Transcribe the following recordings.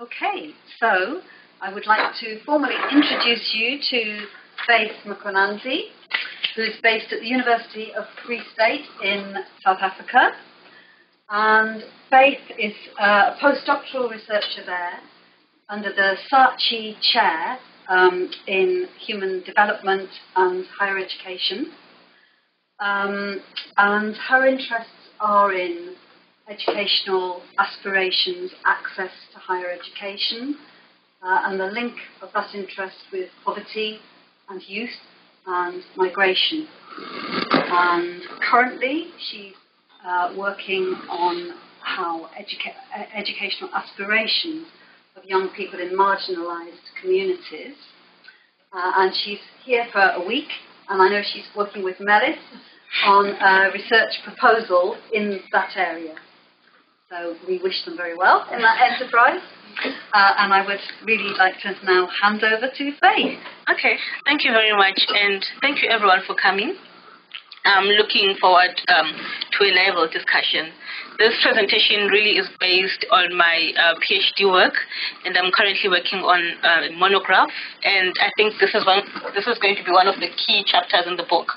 Okay, so I would like to formally introduce you to Faith Mkwananzi, who is based at the University of Free State in South Africa. And Faith is uh, a postdoctoral researcher there under the SARChI Chair um, in Human Development and Higher Education. Um, and her interests are in educational aspirations, access to higher education, uh, and the link of that interest with poverty and youth and migration. And currently, she's uh, working on how educa- educational aspirations of young people in marginalised communities. Uh, and she's here for a week, and I know she's working with Melis on a research proposal in that area. So we wish them very well in that enterprise. Uh, and I would really like to now hand over to Faith. Okay, thank you very much, and thank you everyone for coming. I'm looking forward um, to a level discussion. This presentation really is based on my uh, PhD work, and I'm currently working on a monograph. And I think this is one, this is going to be one of the key chapters in the book.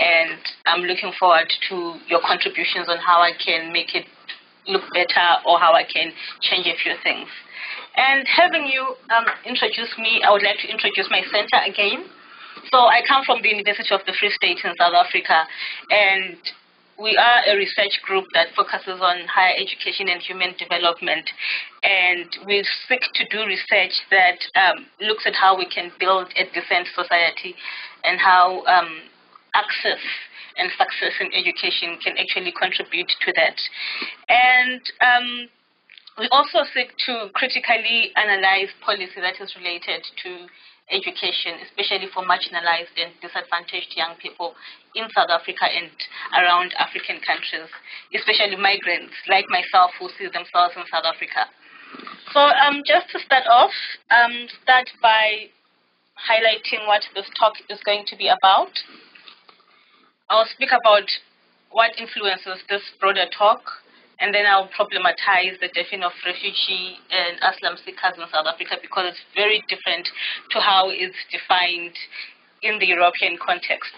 And I'm looking forward to your contributions on how I can make it look better or how I can change a few things. And having you um, introduce me, I would like to introduce my center again. So I come from the University of the Free State in South Africa, and we are a research group that focuses on higher education and human development. And we seek to do research that um, looks at how we can build a decent society and how um, access and success in education can actually contribute to that. And um, we also seek to critically analyze policy that is related to education, especially for marginalized and disadvantaged young people in South Africa and around African countries, especially migrants like myself who see themselves in South Africa. So um, just to start off, um, start by highlighting what this talk is going to be about. I'll speak about what influences this broader talk, and then I'll problematize the definition of refugee and asylum seekers in South Africa because it's very different to how it's defined in the European context.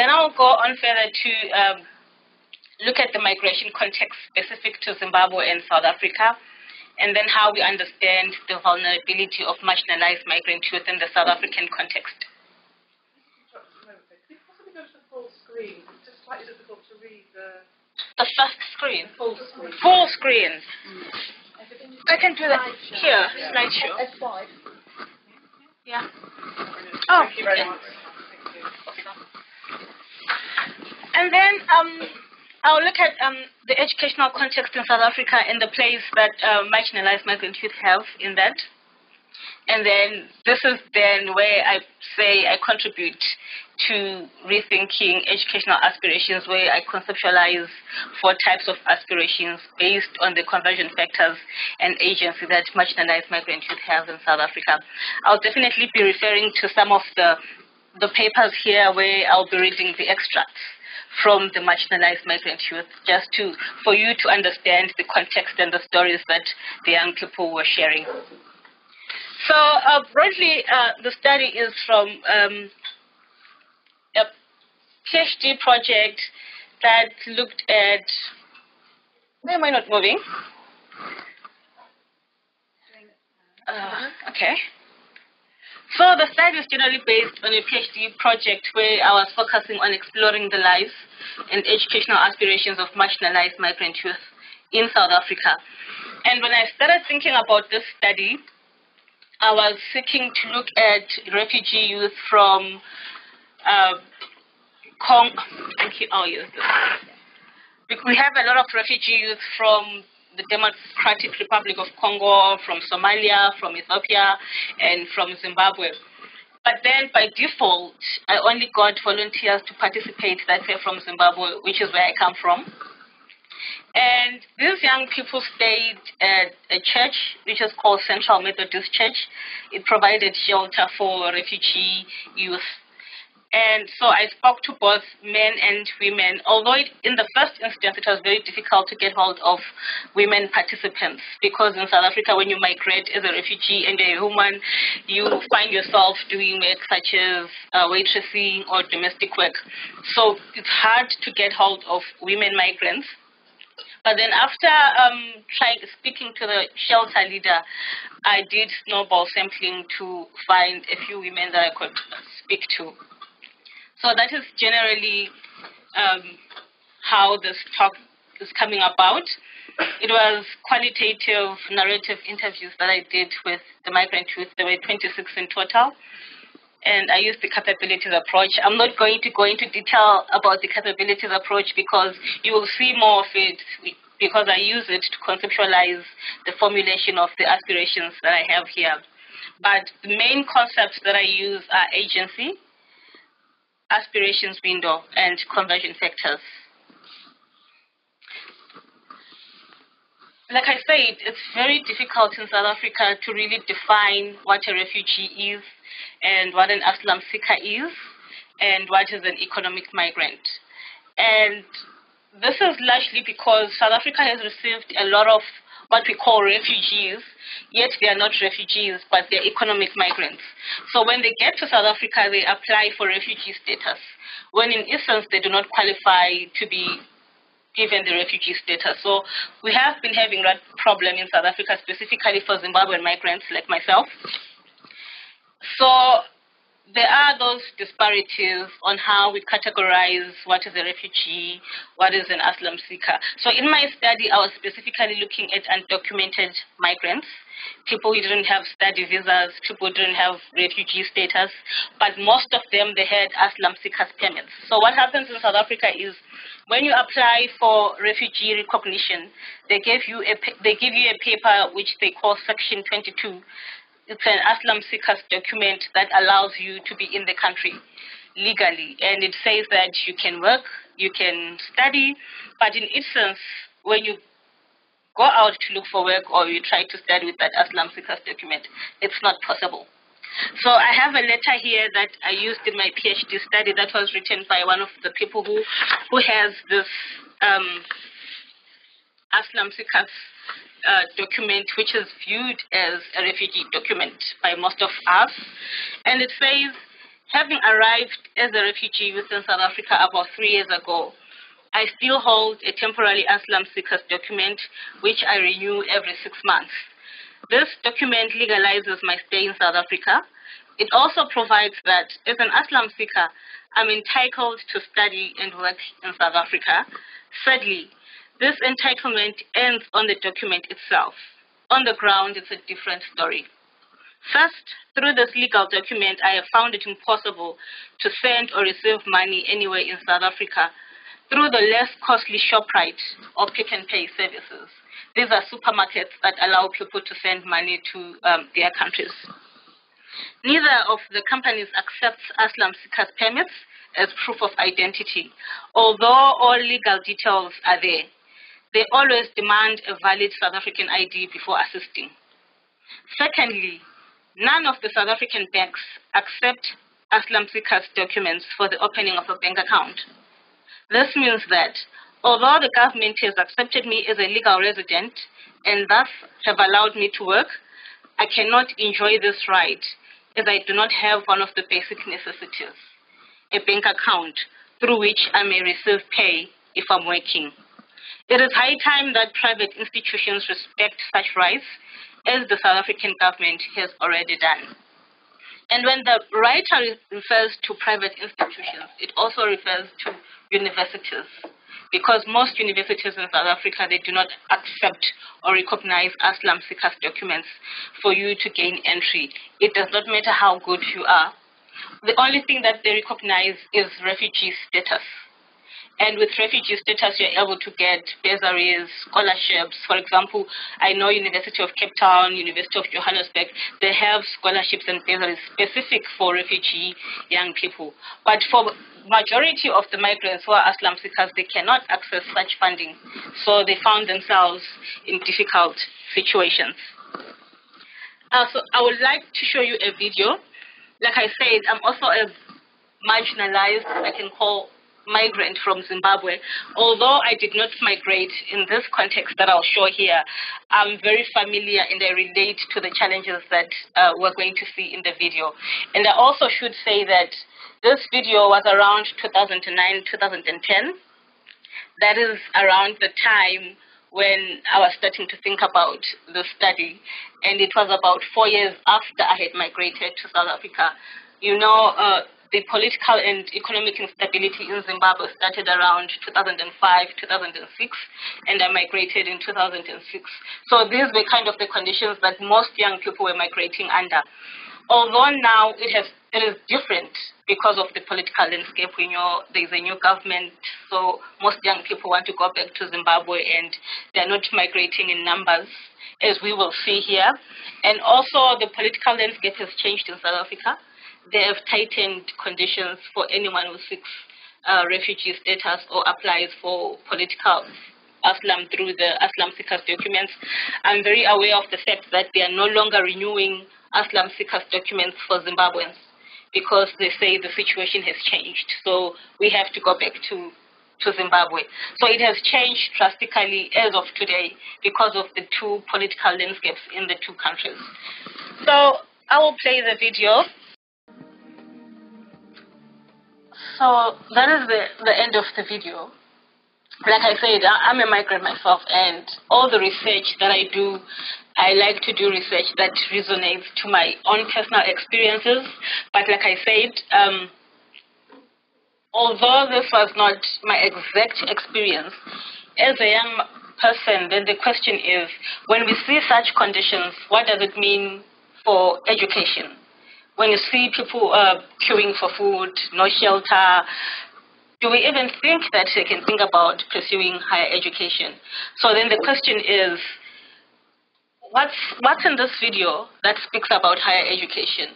Then I'll go on further to um, look at the migration context specific to Zimbabwe and South Africa, and then how we understand the vulnerability of marginalized migrant youth in the South African context. screen. It's just slightly difficult to read the. The first screen. Full screen. Full screen. I can do that here. Slideshow. F5. Yeah. Oh. Thank you very much. And then um, I'll look at um, the educational context in South Africa and the place that uh, marginalized migrant youth have in that. And then this is then where I say I contribute to rethinking educational aspirations, where I conceptualize four types of aspirations based on the conversion factors and agency that marginalized migrant youth have in South Africa. I'll definitely be referring to some of the the papers here where I'll be reading the extracts from the marginalized migrant youth, just to for you to understand the context and the stories that the young people were sharing. So uh, broadly, uh, the study is from um, a PhD project that looked at. Why am I not moving? Uh, okay. So the study is generally based on a PhD project where I was focusing on exploring the lives and educational aspirations of marginalized migrant youth in South Africa. And when I started thinking about this study, I was seeking to look at refugee youth from uh, you. Oh, yes. We have a lot of refugee youth from the Democratic Republic of Congo, from Somalia, from Ethiopia, and from Zimbabwe. But then by default, I only got volunteers to participate that were from Zimbabwe, which is where I come from. And these young people stayed at a church which is called Central Methodist Church. It provided shelter for refugee youth. And so I spoke to both men and women, although it, in the first instance it was very difficult to get hold of women participants because in South Africa, when you migrate as a refugee and a woman, you find yourself doing work such as uh, waitressing or domestic work. So it's hard to get hold of women migrants. But then after um, trying speaking to the shelter leader, I did snowball sampling to find a few women that I could speak to. So that is generally um, how this talk is coming about. It was qualitative narrative interviews that I did with the migrant youth. There were 26 in total. And I used the capabilities approach. I'm not going to go into detail about the capabilities approach because you will see more of it because I use it to conceptualize the formulation of the aspirations that I have here. But the main concepts that I use are agency, aspirations window, and conversion factors. Like I said, it's very difficult in South Africa to really define what a refugee is and what an asylum seeker is and what is an economic migrant. And this is largely because South Africa has received a lot of what we call refugees, yet they are not refugees, but they're economic migrants. So when they get to South Africa, they apply for refugee status, when in essence they do not qualify to be given the refugee status. So we have been having that problem in South Africa, specifically for Zimbabwean migrants like myself. So there are those disparities on how we categorize what is a refugee, what is an asylum seeker. So in my study, I was specifically looking at undocumented migrants, people who didn't have study visas, people who didn't have refugee status, but most of them, they had asylum seekers permits. So what happens in South Africa is when you apply for refugee recognition, they give you a, they give you a paper which they call Section 22 it's an asylum seeker's document that allows you to be in the country legally. And it says that you can work, you can study, but in essence, when you go out to look for work or you try to study with that asylum seeker's document, it's not possible. So I have a letter here that I used in my PhD study that was written by one of the people who, who has this um, asylum seeker's uh, document, which is viewed as a refugee document by most of us. And it says, having arrived as a refugee within South Africa about three years ago, I still hold a temporary asylum seeker's document, which I renew every six months. This document legalizes my stay in South Africa. It also provides that as an asylum seeker, I'm entitled to study and work in South Africa. Thirdly, this entitlement ends on the document itself. On the ground, it's a different story. First, through this legal document, I have found it impossible to send or receive money anywhere in South Africa through the less costly ShopRite or Pick and Pay services. These are supermarkets that allow people to send money to um, their countries. Neither of the companies accepts asylum seekers permits as proof of identity, although all legal details are there they always demand a valid South African ID before assisting. Secondly, none of the South African banks accept asylum seekers' documents for the opening of a bank account. This means that although the government has accepted me as a legal resident and thus have allowed me to work, I cannot enjoy this right as I do not have one of the basic necessities, a bank account through which I may receive pay if I'm working. It is high time that private institutions respect such rights, as the South African government has already done. And when the writer refers to private institutions, it also refers to universities, because most universities in South Africa, they do not accept or recognize asylum seekers documents for you to gain entry. It does not matter how good you are. The only thing that they recognize is refugee status. And with refugee status, you're able to get bursaries, scholarships. For example, I know University of Cape Town, University of Johannesburg, they have scholarships and bursaries specific for refugee young people. But for majority of the migrants who are asylum seekers, they cannot access such funding. So they found themselves in difficult situations. Uh, so I would like to show you a video. Like I said, I'm also a marginalized, I can call migrant from Zimbabwe. Although I did not migrate in this context that I'll show here, I'm very familiar and I relate to the challenges that uh, we're going to see in the video. And I also should say that this video was around 2009, 2010. That is around the time when I was starting to think about the study. And it was about four years after I had migrated to South Africa. You know, uh, the political and economic instability in Zimbabwe started around 2005, 2006, and I migrated in 2006. So these were kind of the conditions that most young people were migrating under. Although now it has it is different because of the political landscape. We know there's a new government, so most young people want to go back to Zimbabwe and they're not migrating in numbers, as we will see here. And also, the political landscape has changed in South Africa. They have tightened conditions for anyone who seeks uh, refugee status or applies for political asylum through the asylum seekers documents. I'm very aware of the fact that they are no longer renewing asylum seekers documents for Zimbabweans because they say the situation has changed. So we have to go back to to Zimbabwe. So it has changed drastically as of today because of the two political landscapes in the two countries. So I will play the video. So that is the, the end of the video. Like I said, I'm a migrant myself, and all the research that I do I like to do research that resonates to my own personal experiences. But like I said, um, although this was not my exact experience, as a young person, then the question is when we see such conditions, what does it mean for education? When you see people uh, queuing for food, no shelter, do we even think that they can think about pursuing higher education? So then the question is what's, what's in this video that speaks about higher education?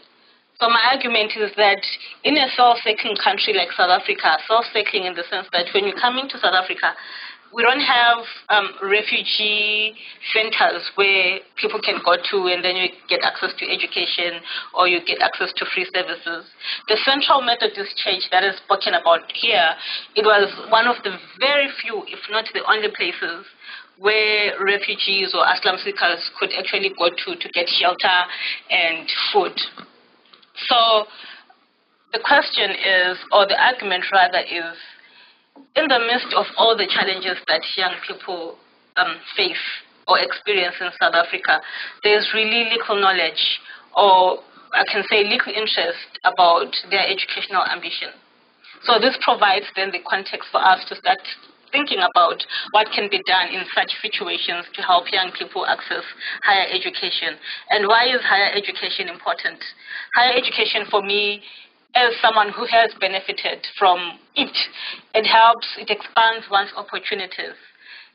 So my argument is that in a self-settling country like South Africa, self-settling in the sense that when you come into South Africa, we don't have um, refugee centers where people can go to and then you get access to education or you get access to free services. The Central Methodist Church that is spoken about here, it was one of the very few, if not the only places where refugees or asylum seekers could actually go to to get shelter and food. So the question is, or the argument rather is, in the midst of all the challenges that young people um, face or experience in South Africa, there's really little knowledge or I can say little interest about their educational ambition. So this provides then the context for us to start thinking about what can be done in such situations to help young people access higher education. And why is higher education important? Higher education for me as someone who has benefited from it, it helps, it expands one's opportunities.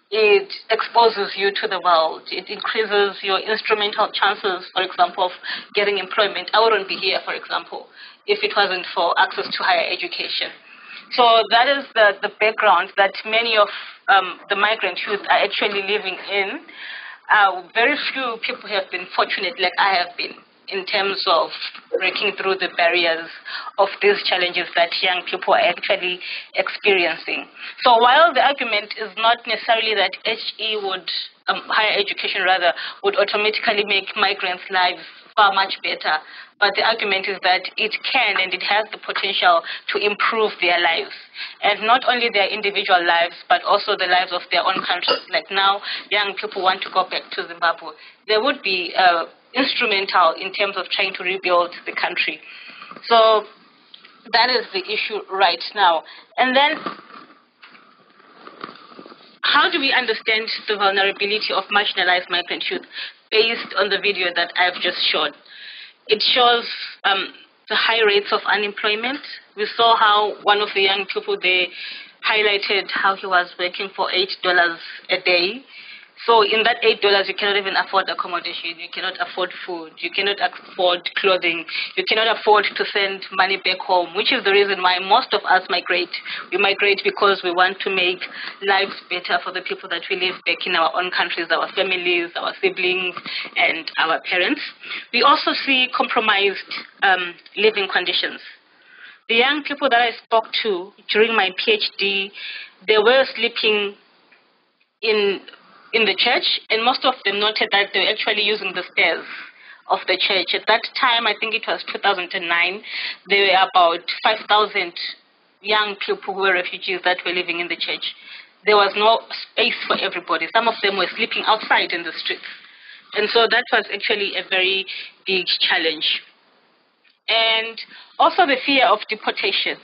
It exposes you to the world. It increases your instrumental chances, for example, of getting employment. I wouldn't be here, for example, if it wasn't for access to higher education. So that is the, the background that many of um, the migrant youth are actually living in. Uh, very few people have been fortunate like I have been in terms of breaking through the barriers of these challenges that young people are actually experiencing. So while the argument is not necessarily that HE would, um, higher education rather, would automatically make migrants' lives far much better. But the argument is that it can and it has the potential to improve their lives. And not only their individual lives, but also the lives of their own countries. Like now, young people want to go back to Zimbabwe. They would be uh, instrumental in terms of trying to rebuild the country. So that is the issue right now. And then how do we understand the vulnerability of marginalized migrant youth based on the video that I've just shown. It shows um, the high rates of unemployment. We saw how one of the young people there highlighted how he was working for $8 a day so in that eight dollars, you cannot even afford accommodation. You cannot afford food. You cannot afford clothing. You cannot afford to send money back home, which is the reason why most of us migrate. We migrate because we want to make lives better for the people that we live back in our own countries, our families, our siblings, and our parents. We also see compromised um, living conditions. the young people that I spoke to during my PhD, they were sleeping in in the church, and most of them noted that they were actually using the stairs of the church. At that time, I think it was 2009, there were about 5,000 young people who were refugees that were living in the church. There was no space for everybody. Some of them were sleeping outside in the streets. And so that was actually a very big challenge. And also the fear of deportation.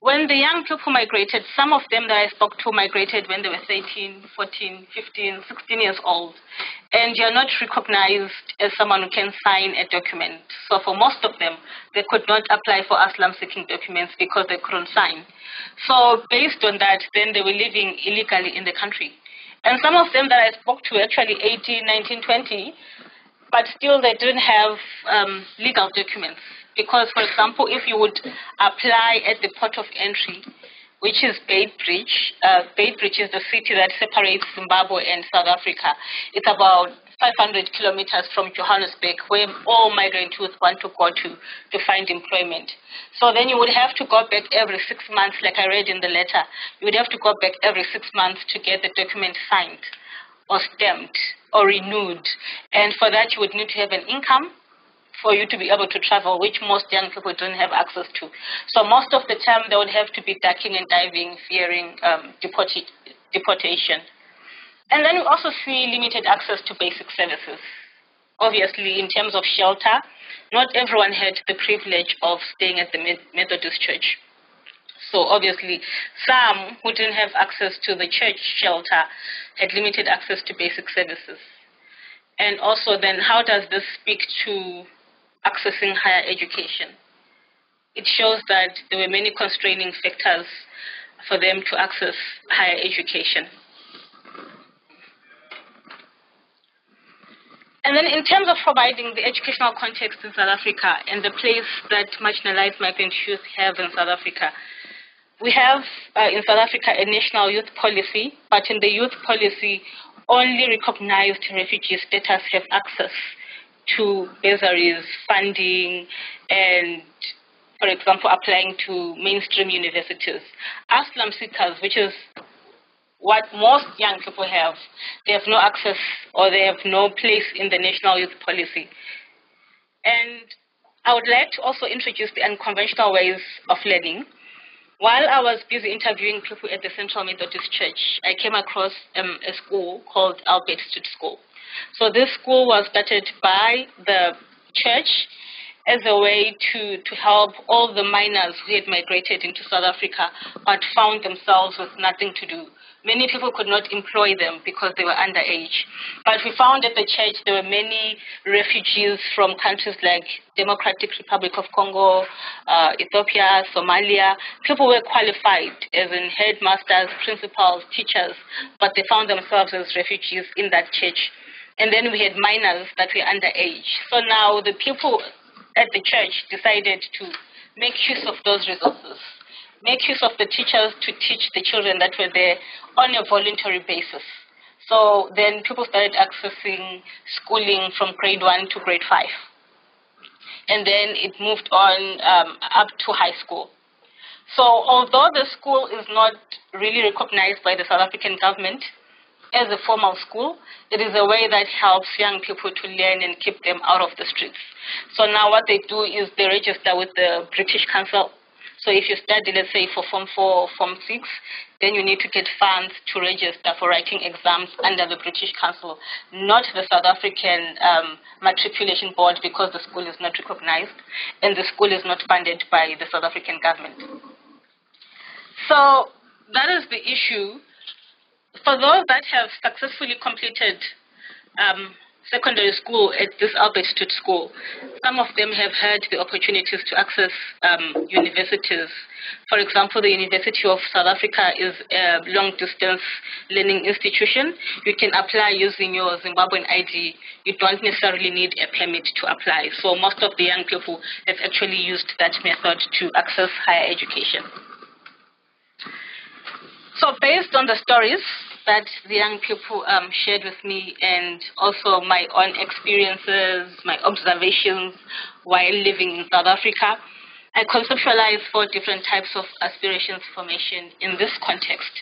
When the young people migrated, some of them that I spoke to migrated when they were 13, 14, 15, 16 years old. And you're not recognized as someone who can sign a document. So for most of them, they could not apply for asylum seeking documents because they couldn't sign. So based on that, then they were living illegally in the country. And some of them that I spoke to actually 18, 19, 20, but still they didn't have um, legal documents. Because, for example, if you would apply at the port of entry, which is Beitbridge, uh, Beitbridge is the city that separates Zimbabwe and South Africa. It's about 500 kilometers from Johannesburg, where all migrant youth want to go to to find employment. So then you would have to go back every six months, like I read in the letter. You would have to go back every six months to get the document signed or stamped or renewed. And for that, you would need to have an income for you to be able to travel, which most young people don't have access to. So most of the time they would have to be ducking and diving, fearing um, deportation. And then we also see limited access to basic services. Obviously, in terms of shelter, not everyone had the privilege of staying at the Methodist Church. So obviously, some who didn't have access to the church shelter had limited access to basic services. And also, then, how does this speak to accessing higher education. It shows that there were many constraining factors for them to access higher education. And then in terms of providing the educational context in South Africa and the place that marginalized migrant youth have in South Africa, we have uh, in South Africa a national youth policy, but in the youth policy, only recognized refugee status have access to bursaries, funding, and, for example, applying to mainstream universities. Asylum seekers, which is what most young people have, they have no access or they have no place in the national youth policy. And I would like to also introduce the unconventional ways of learning. While I was busy interviewing people at the Central Methodist Church, I came across um, a school called Albert Street School. So this school was started by the church as a way to, to help all the minors who had migrated into South Africa but found themselves with nothing to do. Many people could not employ them because they were underage. But we found at the church there were many refugees from countries like Democratic Republic of Congo, uh, Ethiopia, Somalia. People were qualified as in headmasters, principals, teachers, but they found themselves as refugees in that church. And then we had minors that were underage. So now the people at the church decided to make use of those resources, make use of the teachers to teach the children that were there on a voluntary basis. So then people started accessing schooling from grade one to grade five. And then it moved on um, up to high school. So although the school is not really recognized by the South African government, as a formal school, it is a way that helps young people to learn and keep them out of the streets. So now what they do is they register with the British Council. So if you study, let's say, for Form 4 or Form 6, then you need to get funds to register for writing exams under the British Council, not the South African um, Matriculation Board because the school is not recognized and the school is not funded by the South African government. So that is the issue for those that have successfully completed um, secondary school at this Albert Street School, some of them have had the opportunities to access um, universities. For example, the University of South Africa is a long-distance learning institution. You can apply using your Zimbabwean ID. You don't necessarily need a permit to apply. So most of the young people have actually used that method to access higher education. So based on the stories that the young people um, shared with me and also my own experiences, my observations while living in South Africa, I conceptualized four different types of aspirations formation in this context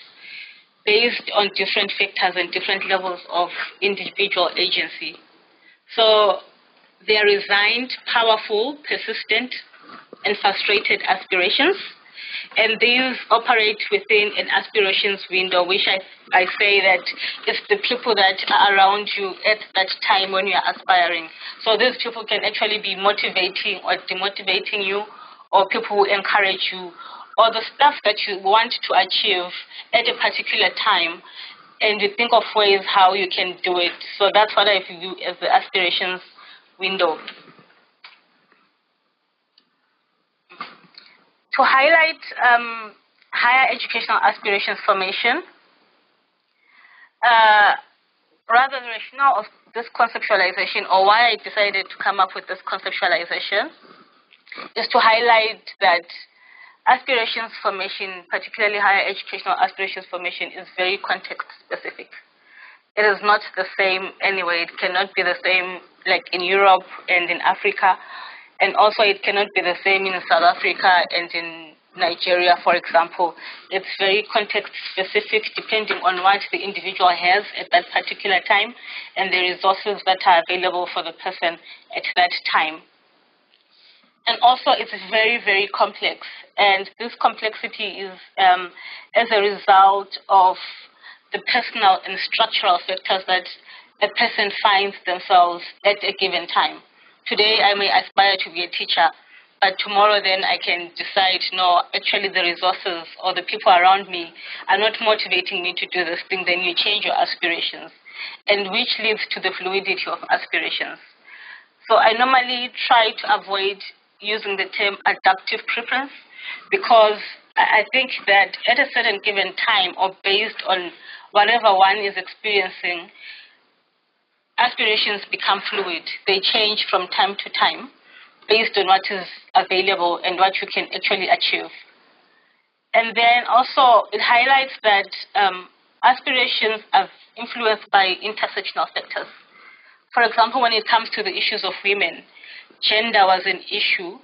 based on different factors and different levels of individual agency. So they are resigned, powerful, persistent, and frustrated aspirations. And these operate within an aspirations window, which I, I say that it's the people that are around you at that time when you are aspiring. So these people can actually be motivating or demotivating you, or people who encourage you, or the stuff that you want to achieve at a particular time, and you think of ways how you can do it. So that's what I view as the aspirations window. To highlight um, higher educational aspirations formation, uh, rather the rationale of this conceptualization or why I decided to come up with this conceptualization is to highlight that aspirations formation, particularly higher educational aspirations formation, is very context specific. It is not the same anyway. It cannot be the same like in Europe and in Africa. And also, it cannot be the same in South Africa and in Nigeria, for example. It's very context specific depending on what the individual has at that particular time and the resources that are available for the person at that time. And also, it's very, very complex. And this complexity is um, as a result of the personal and structural factors that a person finds themselves at a given time. Today, I may aspire to be a teacher, but tomorrow then I can decide, no, actually the resources or the people around me are not motivating me to do this thing, then you change your aspirations, and which leads to the fluidity of aspirations. So I normally try to avoid using the term adaptive preference because I think that at a certain given time or based on whatever one is experiencing, aspirations become fluid. They change from time to time based on what is available and what you can actually achieve. And then also, it highlights that um, aspirations are influenced by intersectional factors. For example, when it comes to the issues of women, gender was an issue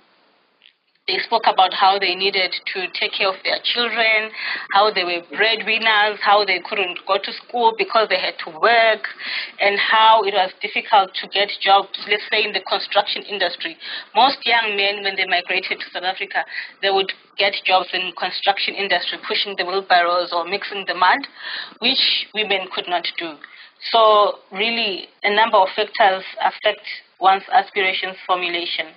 they spoke about how they needed to take care of their children, how they were breadwinners, how they couldn't go to school because they had to work, and how it was difficult to get jobs, let's say in the construction industry. Most young men, when they migrated to South Africa, they would get jobs in construction industry, pushing the wheelbarrows or mixing the mud, which women could not do. So really, a number of factors affect one's aspirations formulation.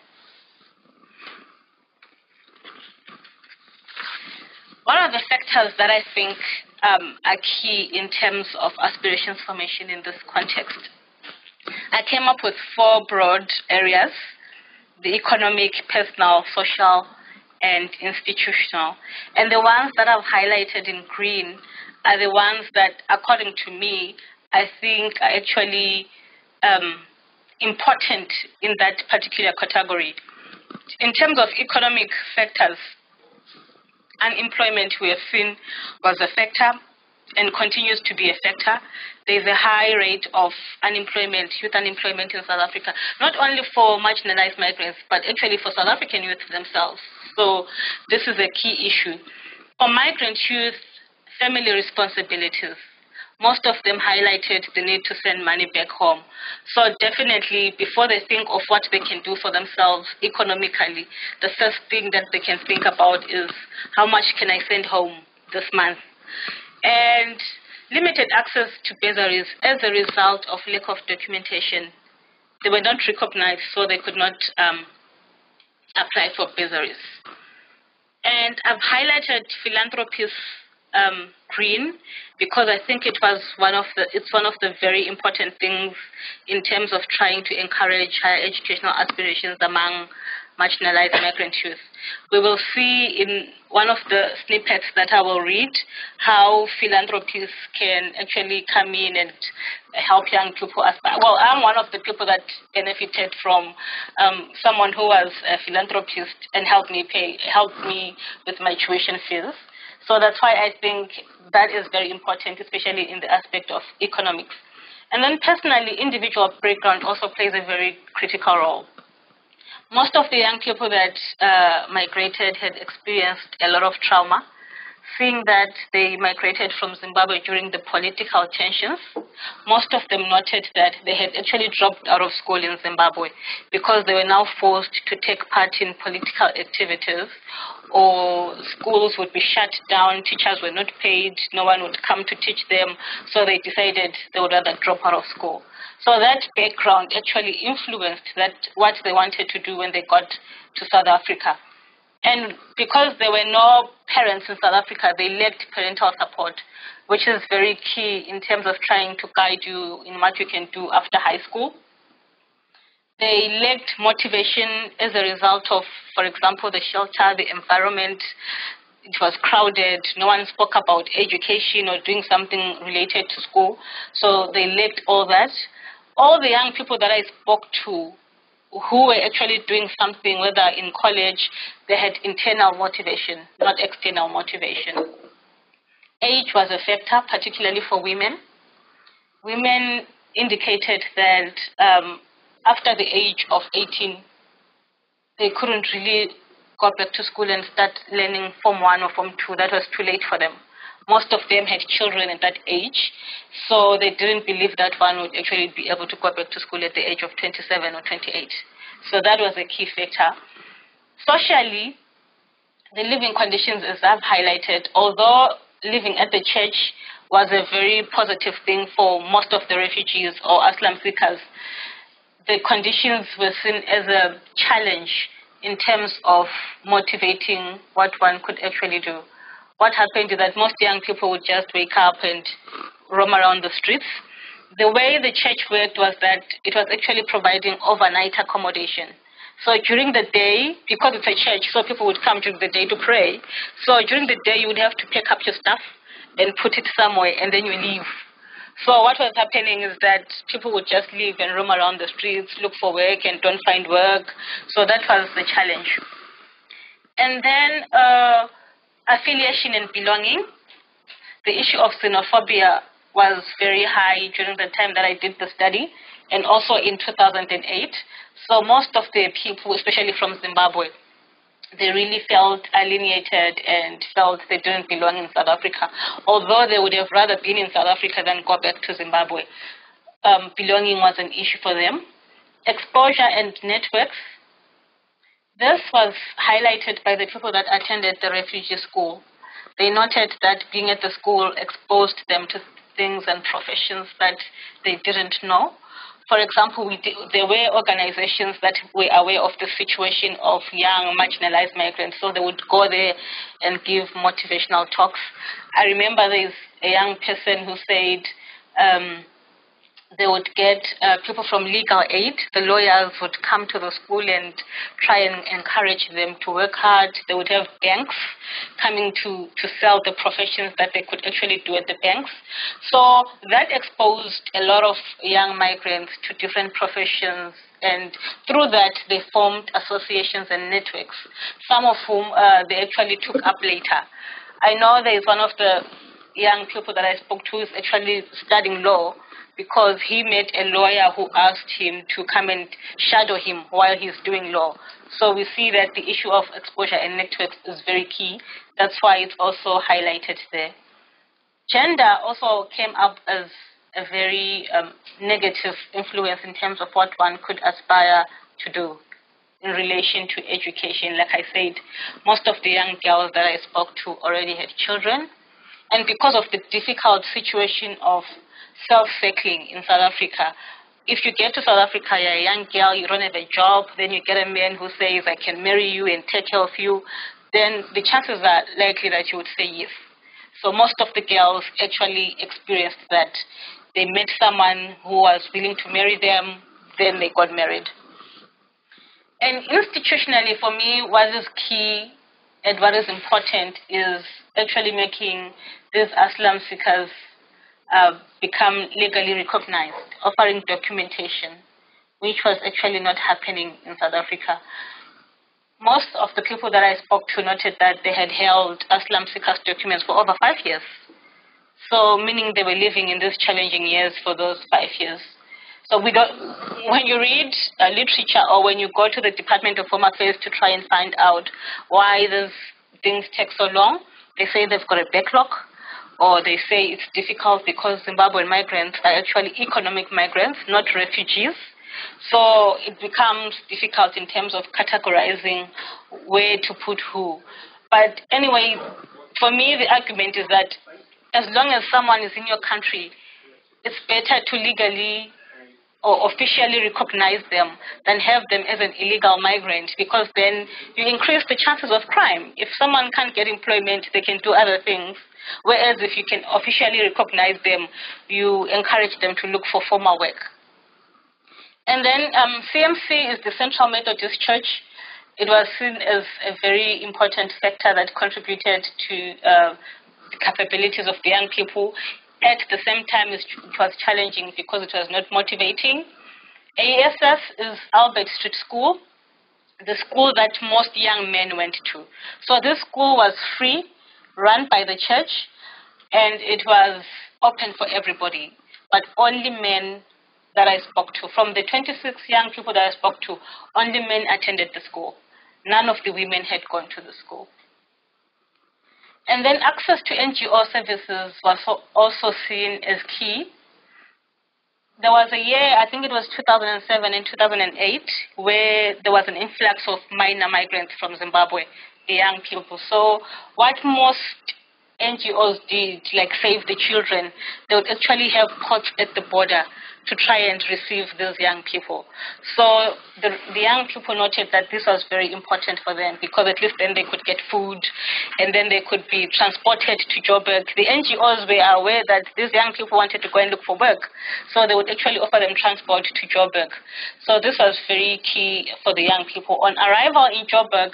One of the factors that I think um, are key in terms of aspirations formation in this context, I came up with four broad areas the economic, personal, social, and institutional. And the ones that I've highlighted in green are the ones that, according to me, I think are actually um, important in that particular category. In terms of economic factors, unemployment we have seen was a factor and continues to be a factor. There's a high rate of unemployment, youth unemployment in South Africa, not only for marginalized migrants, but actually for South African youth themselves. So this is a key issue. For migrant youth, family responsibilities most of them highlighted the need to send money back home. So definitely, before they think of what they can do for themselves economically, the first thing that they can think about is how much can I send home this month? And limited access to bursaries as a result of lack of documentation. They were not recognized, so they could not um, apply for bursaries. And I've highlighted philanthropists um, green because I think it was one of the it's one of the very important things in terms of trying to encourage higher educational aspirations among marginalized migrant youth. We will see in one of the snippets that I will read how philanthropies can actually come in and help young people aspire. Well, I'm one of the people that benefited from um, someone who was a philanthropist and helped me pay, helped me with my tuition fees. So that's why I think that is very important, especially in the aspect of economics. And then personally, individual background also plays a very critical role. Most of the young people that uh, migrated had experienced a lot of trauma seeing that they migrated from Zimbabwe during the political tensions, most of them noted that they had actually dropped out of school in Zimbabwe because they were now forced to take part in political activities or schools would be shut down, teachers were not paid, no one would come to teach them, so they decided they would rather drop out of school. So that background actually influenced that what they wanted to do when they got to South Africa. And because there were no parents in South Africa, they lacked parental support, which is very key in terms of trying to guide you in what you can do after high school. They lacked motivation as a result of, for example, the shelter, the environment. It was crowded. No one spoke about education or doing something related to school. So they lacked all that. All the young people that I spoke to who were actually doing something, whether in college, they had internal motivation, not external motivation. Age was a factor, particularly for women. Women indicated that um, after the age of 18, they couldn't really go back to school and start learning Form 1 or Form 2. That was too late for them. Most of them had children at that age, so they didn't believe that one would actually be able to go back to school at the age of 27 or 28. So that was a key factor. Socially, the living conditions, as I've highlighted, although living at the church was a very positive thing for most of the refugees or Asylum seekers, the conditions were seen as a challenge in terms of motivating what one could actually do what happened is that most young people would just wake up and roam around the streets. The way the church worked was that it was actually providing overnight accommodation. So during the day, because it's a church, so people would come during the day to pray. So during the day, you would have to pick up your stuff and put it somewhere, and then you leave. So what was happening is that people would just leave and roam around the streets, look for work, and don't find work. So that was the challenge. And then uh, affiliation and belonging. The issue of xenophobia was very high during the time that I did the study and also in 2008. So most of the people, especially from Zimbabwe, they really felt alienated and felt they didn't belong in South Africa, although they would have rather been in South Africa than go back to Zimbabwe. Um, belonging was an issue for them. Exposure and networks this was highlighted by the people that attended the refugee school. They noted that being at the school exposed them to things and professions that they didn't know. For example, did, there were organizations that were aware of the situation of young marginalized migrants, so they would go there and give motivational talks. I remember there's a young person who said, um, they would get uh, people from legal aid. The lawyers would come to the school and try and encourage them to work hard. They would have banks coming to, to sell the professions that they could actually do at the banks. So that exposed a lot of young migrants to different professions. And through that, they formed associations and networks, some of whom uh, they actually took up later. I know there is one of the young people that I spoke to is actually studying law because he met a lawyer who asked him to come and shadow him while he's doing law. So we see that the issue of exposure and networks is very key. That's why it's also highlighted there. Gender also came up as a very um, negative influence in terms of what one could aspire to do in relation to education. Like I said, most of the young girls that I spoke to already had children. And because of the difficult situation of self-settling in South Africa. If you get to South Africa, you're a young girl, you don't have a job, then you get a man who says, I can marry you and take care of you, then the chances are likely that you would say yes. So most of the girls actually experienced that. They met someone who was willing to marry them, then they got married. And institutionally, for me, what is key and what is important is actually making these asylum seekers uh, become legally recognized, offering documentation, which was actually not happening in South Africa. Most of the people that I spoke to noted that they had held asylum seekers documents for over five years. So, meaning they were living in these challenging years for those five years. So we don't, when you read uh, literature or when you go to the Department of Home Affairs to try and find out why these things take so long, they say they've got a backlog or they say it's difficult because Zimbabwean migrants are actually economic migrants, not refugees. So it becomes difficult in terms of categorizing where to put who. But anyway, for me, the argument is that as long as someone is in your country, it's better to legally or officially recognize them than have them as an illegal migrant because then you increase the chances of crime. If someone can't get employment, they can do other things. Whereas if you can officially recognize them, you encourage them to look for formal work. And then um, CMC is the Central Methodist Church. It was seen as a very important factor that contributed to uh, the capabilities of the young people. At the same time, it was challenging because it was not motivating. ASS is Albert Street School, the school that most young men went to. So this school was free, run by the church, and it was open for everybody. But only men that I spoke to, from the 26 young people that I spoke to, only men attended the school. None of the women had gone to the school. And then access to NGO services was also seen as key. There was a year, I think it was 2007 and 2008, where there was an influx of minor migrants from Zimbabwe, the young people. So, what most NGOs did, like Save the Children, they would actually have pots at the border to try and receive those young people. So the, the young people noted that this was very important for them because at least then they could get food and then they could be transported to Joburg. The NGOs were aware that these young people wanted to go and look for work, so they would actually offer them transport to Joburg. So this was very key for the young people. On arrival in Joburg,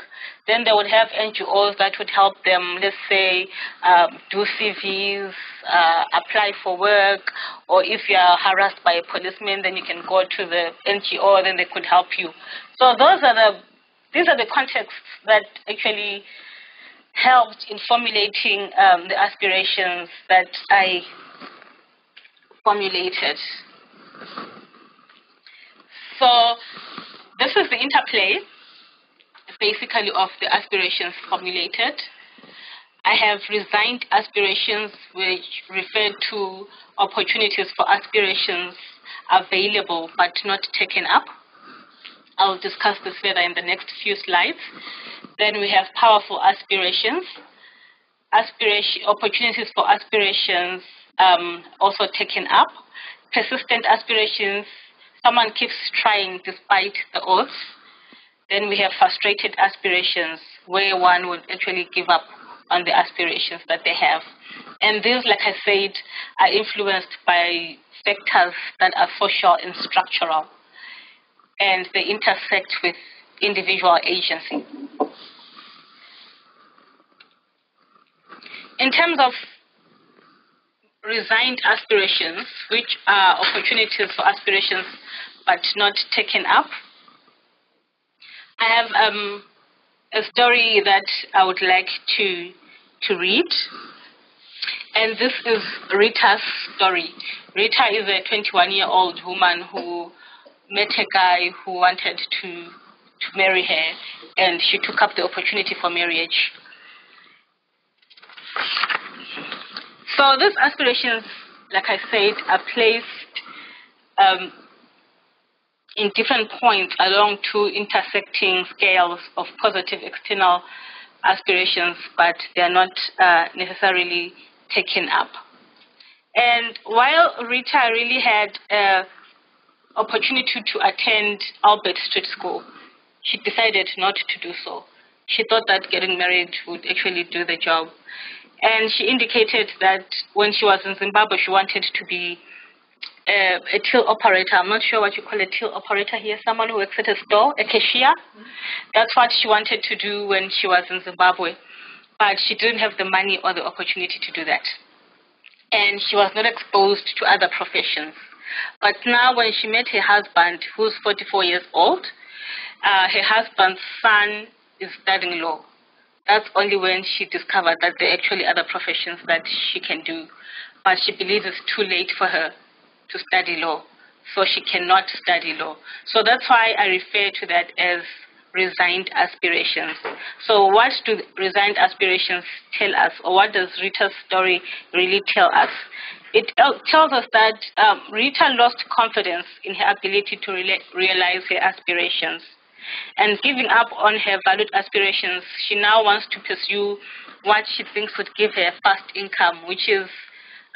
then they would have NGOs that would help them, let's say, um, do CVs, uh, apply for work, or if you are harassed by a policeman, then you can go to the NGO, then they could help you. So those are the, these are the contexts that actually helped in formulating um, the aspirations that I formulated. So this is the interplay basically of the aspirations formulated. I have resigned aspirations which refer to opportunities for aspirations available but not taken up. I'll discuss this further in the next few slides. Then we have powerful aspirations, aspiration, opportunities for aspirations um, also taken up, persistent aspirations, someone keeps trying despite the odds, then we have frustrated aspirations where one would actually give up on the aspirations that they have. And these, like I said, are influenced by factors that are social and structural, and they intersect with individual agency. In terms of resigned aspirations, which are opportunities for aspirations but not taken up, I have um, a story that I would like to to read, and this is Rita's story. Rita is a 21-year-old woman who met a guy who wanted to to marry her, and she took up the opportunity for marriage. So these aspirations, like I said, are placed um, in different points along two intersecting scales of positive external aspirations, but they are not uh, necessarily taken up. And while Rita really had an opportunity to attend Albert Street School, she decided not to do so. She thought that getting married would actually do the job. And she indicated that when she was in Zimbabwe, she wanted to be uh, a till operator. I'm not sure what you call a till operator here. Someone who works at a store, a cashier. Mm-hmm. That's what she wanted to do when she was in Zimbabwe, but she didn't have the money or the opportunity to do that, and she was not exposed to other professions. But now, when she met her husband, who's 44 years old, uh, her husband's son is studying law. That's only when she discovered that there are actually other professions that she can do. But she believes it's too late for her to study law. so she cannot study law. So that's why I refer to that as resigned aspirations. So, what do resigned aspirations tell us, or what does Rita's story really tell us? It tells us that um, Rita lost confidence in her ability to re- realize her aspirations. And giving up on her valued aspirations, she now wants to pursue what she thinks would give her fast income, which is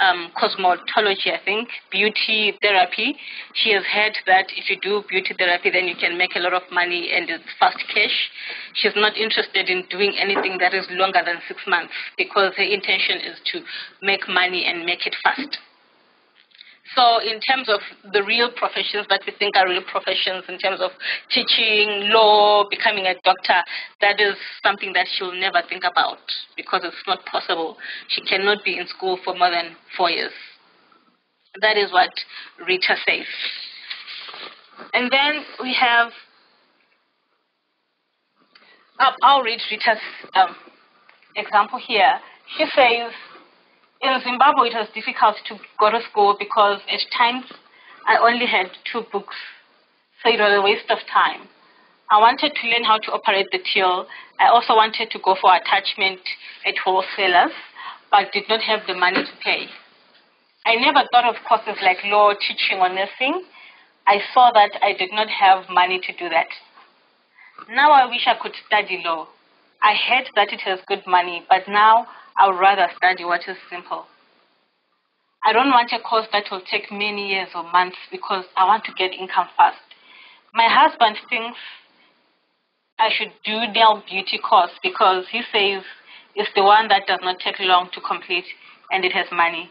um, cosmetology, I think, beauty therapy. She has heard that if you do beauty therapy, then you can make a lot of money and it's fast cash. She's not interested in doing anything that is longer than six months because her intention is to make money and make it fast. So, in terms of the real professions that we think are real professions, in terms of teaching, law, becoming a doctor, that is something that she'll never think about because it's not possible. She cannot be in school for more than four years. That is what Rita says. And then we have, I'll, read Rita's um, example here. She says, in Zimbabwe, it was difficult to go to school because at times I only had two books, so it was a waste of time. I wanted to learn how to operate the till. I also wanted to go for attachment at wholesalers, but did not have the money to pay. I never thought of courses like law, teaching, or nursing. I saw that I did not have money to do that. Now I wish I could study law. I heard that it has good money, but now I would rather study what is simple. I don't want a course that will take many years or months because I want to get income fast. My husband thinks I should do nail beauty course because he says it's the one that does not take long to complete and it has money.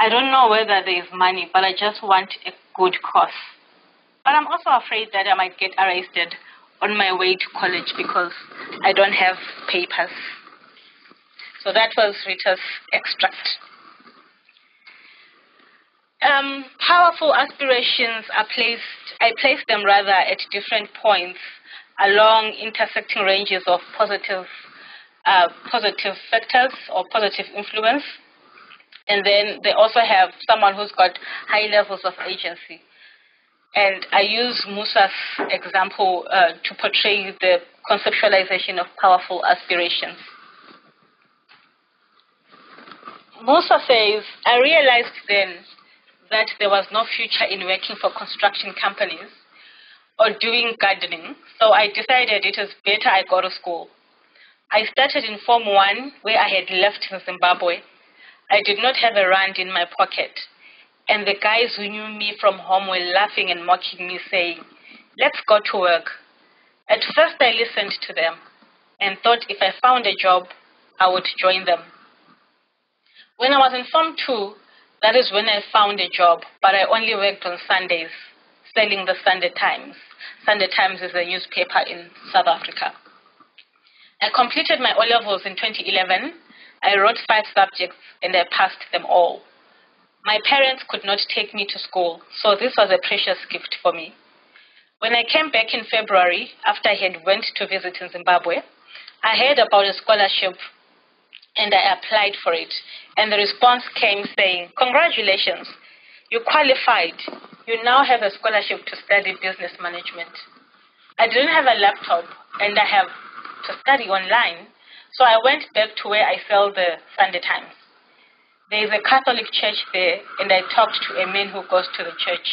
I don't know whether there is money, but I just want a good course. But I'm also afraid that I might get arrested on my way to college because I don't have papers. So that was Rita's extract. Um, powerful aspirations are placed, I place them rather at different points along intersecting ranges of positive, uh, positive factors or positive influence. And then they also have someone who's got high levels of agency. And I use Musa's example uh, to portray the conceptualization of powerful aspirations. Musa says, I realized then that there was no future in working for construction companies or doing gardening, so I decided it was better I go to school. I started in Form 1, where I had left in Zimbabwe. I did not have a rand in my pocket, and the guys who knew me from home were laughing and mocking me, saying, Let's go to work. At first, I listened to them and thought if I found a job, I would join them. When I was in Form 2, that is when I found a job, but I only worked on Sundays, selling the Sunday Times. Sunday Times is a newspaper in South Africa. I completed my O levels in 2011. I wrote five subjects and I passed them all. My parents could not take me to school, so this was a precious gift for me. When I came back in February, after I had went to visit in Zimbabwe, I heard about a scholarship and I applied for it. And the response came saying, Congratulations, you qualified. You now have a scholarship to study business management. I didn't have a laptop and I have to study online, so I went back to where I sell the Sunday Times. There is a Catholic church there, and I talked to a man who goes to the church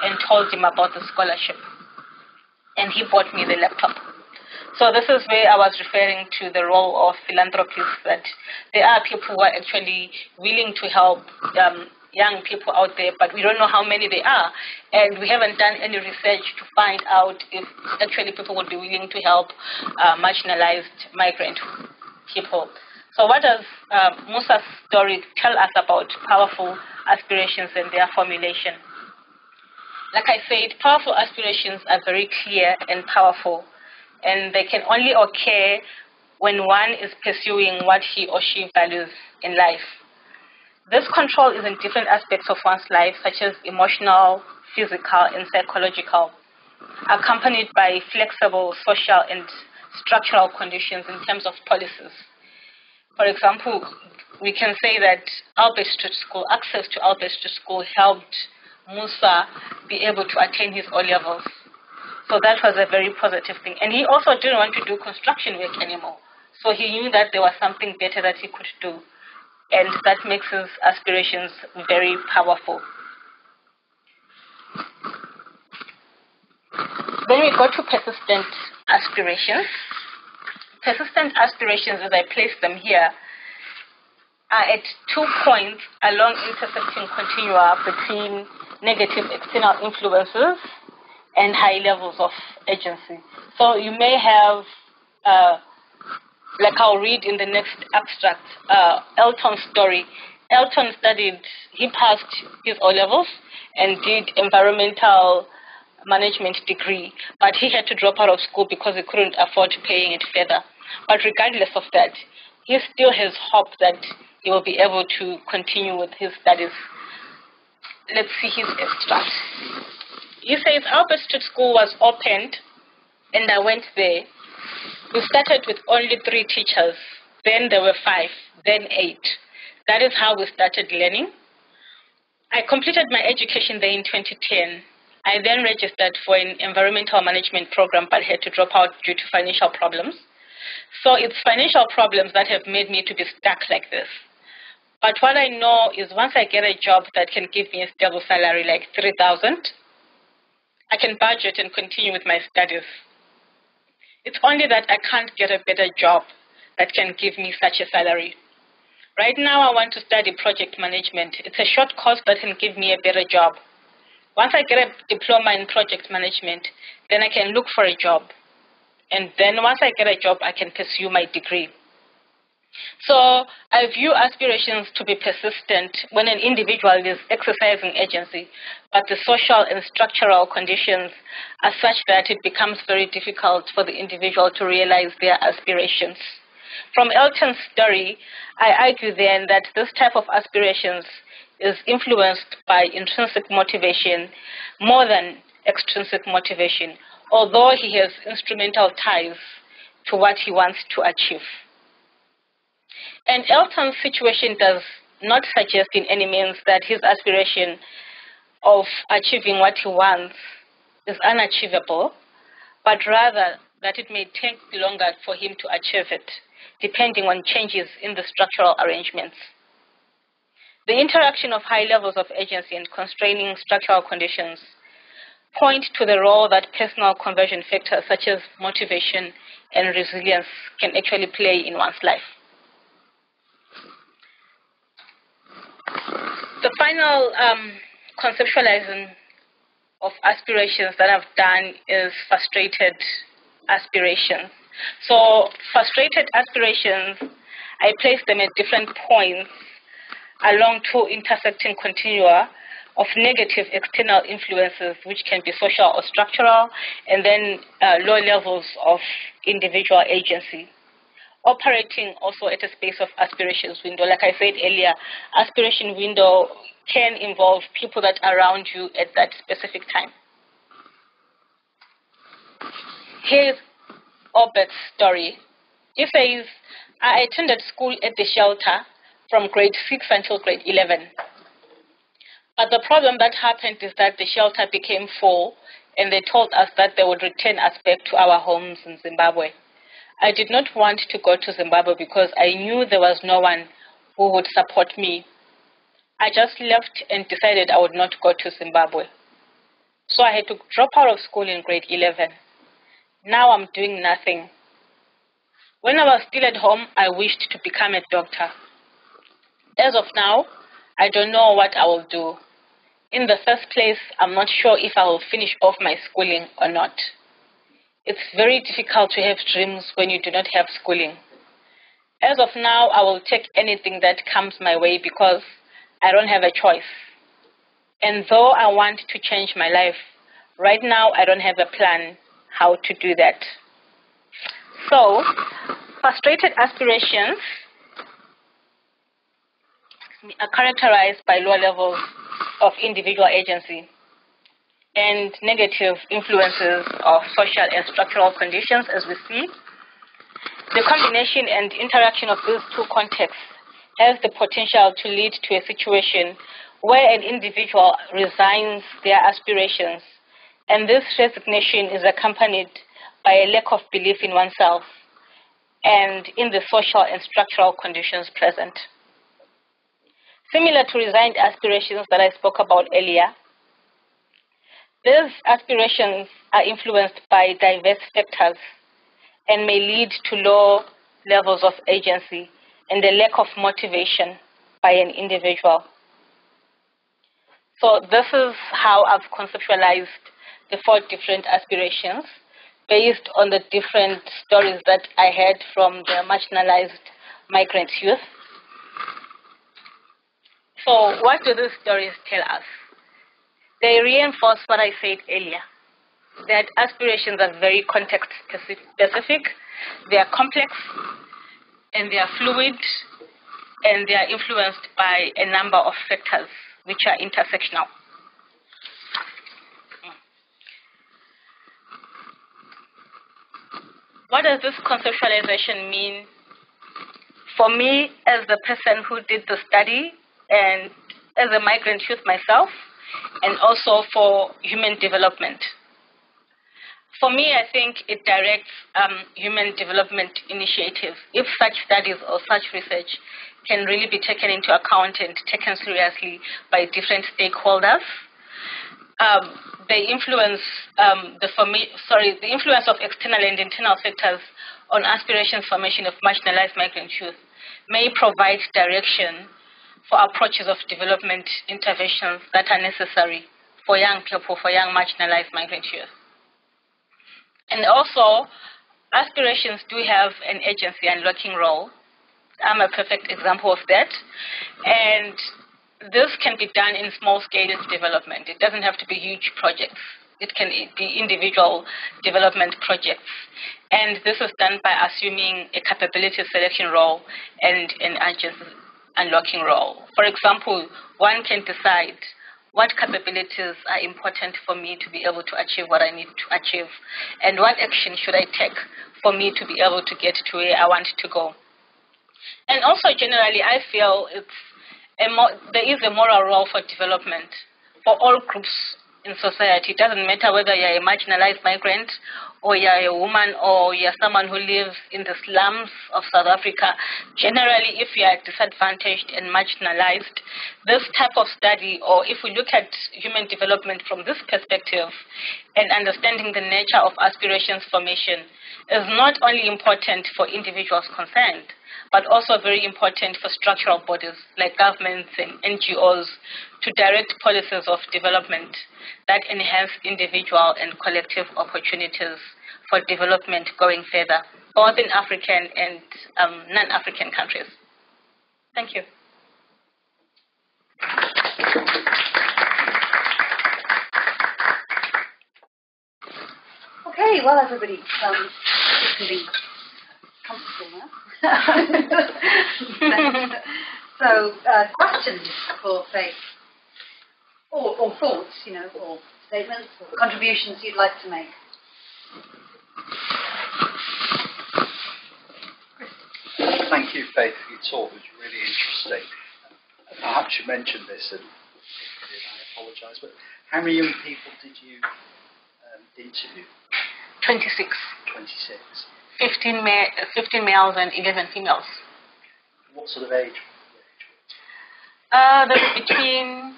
and told him about the scholarship. And he bought me the laptop. So this is where I was referring to the role of philanthropists, that there are people who are actually willing to help um, young people out there, but we don't know how many they are. And we haven't done any research to find out if actually people would be willing to help uh, marginalized migrant people. So what does uh, Musa's story tell us about powerful aspirations and their formulation? Like I said, powerful aspirations are very clear and powerful and they can only occur when one is pursuing what he or she values in life. This control is in different aspects of one's life, such as emotional, physical, and psychological, accompanied by flexible social and structural conditions in terms of policies. For example, we can say that Albert Street School, access to Street School helped Musa be able to attain his O levels. So that was a very positive thing. And he also didn't want to do construction work anymore. So he knew that there was something better that he could do. And that makes his aspirations very powerful. Then we go to persistent aspirations. Persistent aspirations, as I place them here, are at two points along intersecting continua between negative external influences and high levels of agency. So you may have, uh, like I'll read in the next abstract, uh, Elton's story. Elton studied, he passed his O levels and did environmental management degree, but he had to drop out of school because he couldn't afford paying it further. But regardless of that, he still has hope that he will be able to continue with his studies. Let's see his extract. He says Albert Street School was opened and I went there. We started with only three teachers. Then there were five, then eight. That is how we started learning. I completed my education there in 2010. I then registered for an environmental management program but had to drop out due to financial problems. So it's financial problems that have made me to be stuck like this. But what I know is once I get a job that can give me a stable salary like 3000 I can budget and continue with my studies. It's only that I can't get a better job that can give me such a salary. Right now, I want to study project management. It's a short course that can give me a better job. Once I get a diploma in project management, then I can look for a job. And then once I get a job, I can pursue my degree. So I view aspirations to be persistent when an individual is exercising agency, but the social and structural conditions are such that it becomes very difficult for the individual to realize their aspirations. From Elton's story, I argue then that this type of aspirations is influenced by intrinsic motivation more than extrinsic motivation, although he has instrumental ties to what he wants to achieve. And Elton's situation does not suggest in any means that his aspiration of achieving what he wants is unachievable, but rather that it may take longer for him to achieve it, depending on changes in the structural arrangements. The interaction of high levels of agency and constraining structural conditions point to the role that personal conversion factors such as motivation and resilience can actually play in one's life. The final um, conceptualizing of aspirations that I've done is frustrated aspirations. So frustrated aspirations, I place them at different points along two intersecting continua of negative external influences, which can be social or structural, and then uh, low levels of individual agency operating also at a space of aspirations window. Like I said earlier, aspiration window can involve people that are around you at that specific time. Here's Obert's story. He says, I attended school at the shelter from grade 6 until grade 11. But the problem that happened is that the shelter became full and they told us that they would return us back to our homes in Zimbabwe. I did not want to go to Zimbabwe because I knew there was no one who would support me. I just left and decided I would not go to Zimbabwe. So I had to drop out of school in grade 11. Now I'm doing nothing. When I was still at home, I wished to become a doctor. As of now, I don't know what I will do. In the first place, I'm not sure if I will finish off my schooling or not. It's very difficult to have dreams when you do not have schooling. As of now, I will take anything that comes my way because I don't have a choice. And though I want to change my life, right now I don't have a plan how to do that. So, frustrated aspirations are characterized by low levels of individual agency and negative influences of social and structural conditions, as we see. The combination and interaction of these two contexts has the potential to lead to a situation where an individual resigns their aspirations, and this resignation is accompanied by a lack of belief in oneself and in the social and structural conditions present. Similar to resigned aspirations that I spoke about earlier, these aspirations are influenced by diverse factors and may lead to low levels of agency and a lack of motivation by an individual. So this is how I've conceptualized the four different aspirations based on the different stories that I heard from the marginalized migrant youth. So what do these stories tell us? They reinforce what I said earlier, that aspirations are very context specific, they are complex, and they are fluid, and they are influenced by a number of factors which are intersectional. What does this conceptualization mean for me as the person who did the study and as a migrant youth myself, and also for human development? For me, I think it directs um, human development initiatives. If such studies or such research can really be taken into account and taken seriously by different stakeholders, um, the influence, um, the sorry, the influence of external and internal factors on aspirations formation of marginalized migrant youth may provide direction for approaches of development interventions that are necessary for young people, for young marginalized migrant youth. And also, aspirations do have an agency unlocking role. I'm a perfect example of that. And this can be done in small scale development. It doesn't have to be huge projects. It can be individual development projects. And this is done by assuming a capability selection role and an agency unlocking role. For example, one can decide what capabilities are important for me to be able to achieve what I need to achieve, and what action should I take for me to be able to get to where I want to go. And also, generally, I feel it's there is a moral role for development for all groups in society. It doesn't matter whether you're a marginalized migrant or you're a woman or you're someone who lives in the slums of South Africa. Generally, if you are disadvantaged and marginalized, this type of study, or if we look at human development from this perspective and understanding the nature of aspirations formation, is not only important for individuals concerned, but also very important for structural bodies like governments and NGOs to direct policies of development that enhance individual and collective opportunities for development going further, both in African and um, non-African countries. Thank you. Okay, well, everybody, um, getting so, uh, questions for Faith? Or, or thoughts, you know, or statements or contributions you'd like to make? Thank you, Faith, for your talk. It was really interesting. Perhaps you mentioned this, and I apologise, but how many young people did you um, interview? 26. 26. 15, ma- 15 males and 11 females. What sort of age? Uh, they're between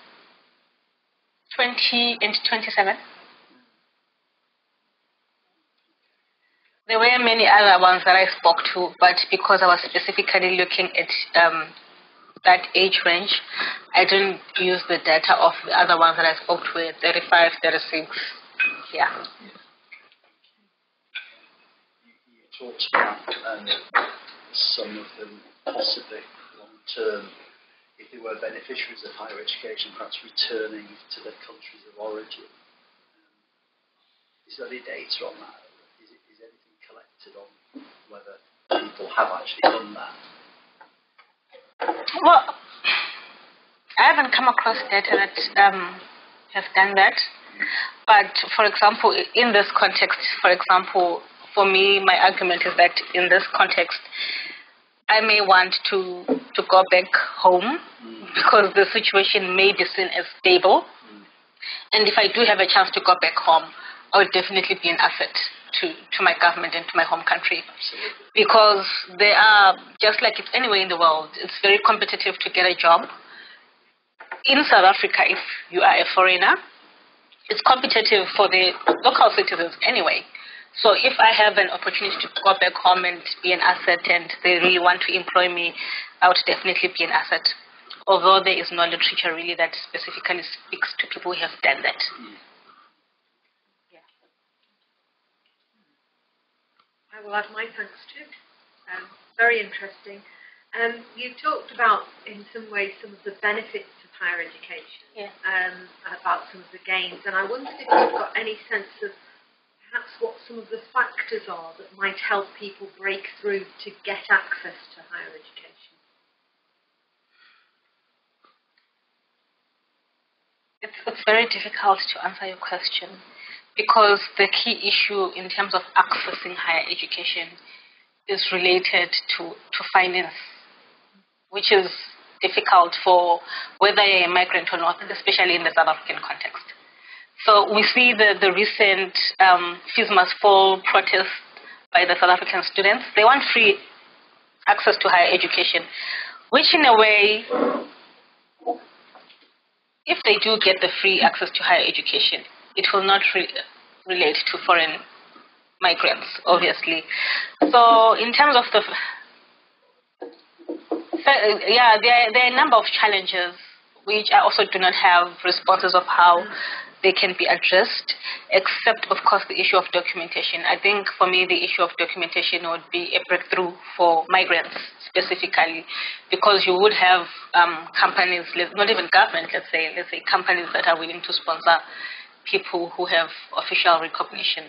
20 and 27. There were many other ones that I spoke to, but because I was specifically looking at um, that age range, I didn't use the data of the other ones that I spoke to, 35, 36. Yeah. Talked about and some of them possibly long term, if they were beneficiaries of higher education, perhaps returning to their countries of origin. Um, is there any data on that? Is, it, is anything collected on whether people have actually done that? Well, I haven't come across data that um, has done that. But for example, in this context, for example, for me, my argument is that in this context, I may want to, to go back home because the situation may be seen as stable. And if I do have a chance to go back home, I would definitely be an asset to, to my government and to my home country. Because they are, just like it's anywhere in the world, it's very competitive to get a job. In South Africa, if you are a foreigner, it's competitive for the local citizens anyway. So if I have an opportunity to go back home and be an asset and they really want to employ me, I would definitely be an asset. Although there is no literature really that specifically speaks to people who have done that. I will add my thanks too. Um, very interesting. Um, you talked about, in some ways, some of the benefits of higher education, Yeah. um, about some of the gains, and I wondered if you've got any sense of perhaps what some of the factors are that might help people break through to get access to higher education. It's, it's very difficult to answer your question because the key issue in terms of accessing higher education is related to, to finance, which is difficult for whether you're a migrant or not, especially in the South African context. So we see the, the recent um, Fall protest by the South African students. They want free access to higher education, which in a way if they do get the free access to higher education, it will not re- relate to foreign migrants, obviously. So, in terms of the, yeah, there, there are a number of challenges which I also do not have responses of how they can be addressed, except, of course, the issue of documentation. I think for me, the issue of documentation would be a breakthrough for migrants specifically, because you would have um, companies, not even government, let's say, let's say companies that are willing to sponsor people who have official recognition.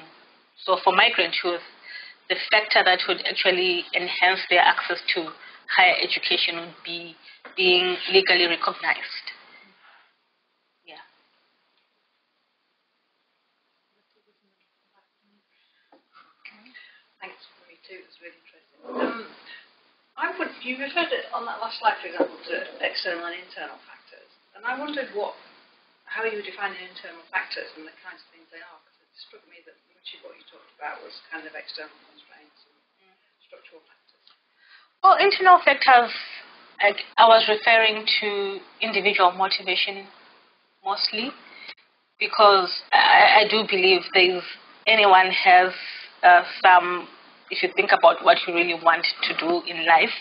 So for migrant youth, the factor that would actually enhance their access to higher education would be being legally recognized. Yeah. Thanks for me too. It was really interesting. Um, I would. You referred on that last slide, for example, to external and internal factors, and I wondered what, how you define the internal factors and the kinds of things they are. Because it struck me that much of what you talked about was kind of external constraints and structural factors. Well, internal factors, I was referring to individual motivation mostly, because I, I do believe there's anyone has uh, some. If you think about what you really want to do in life,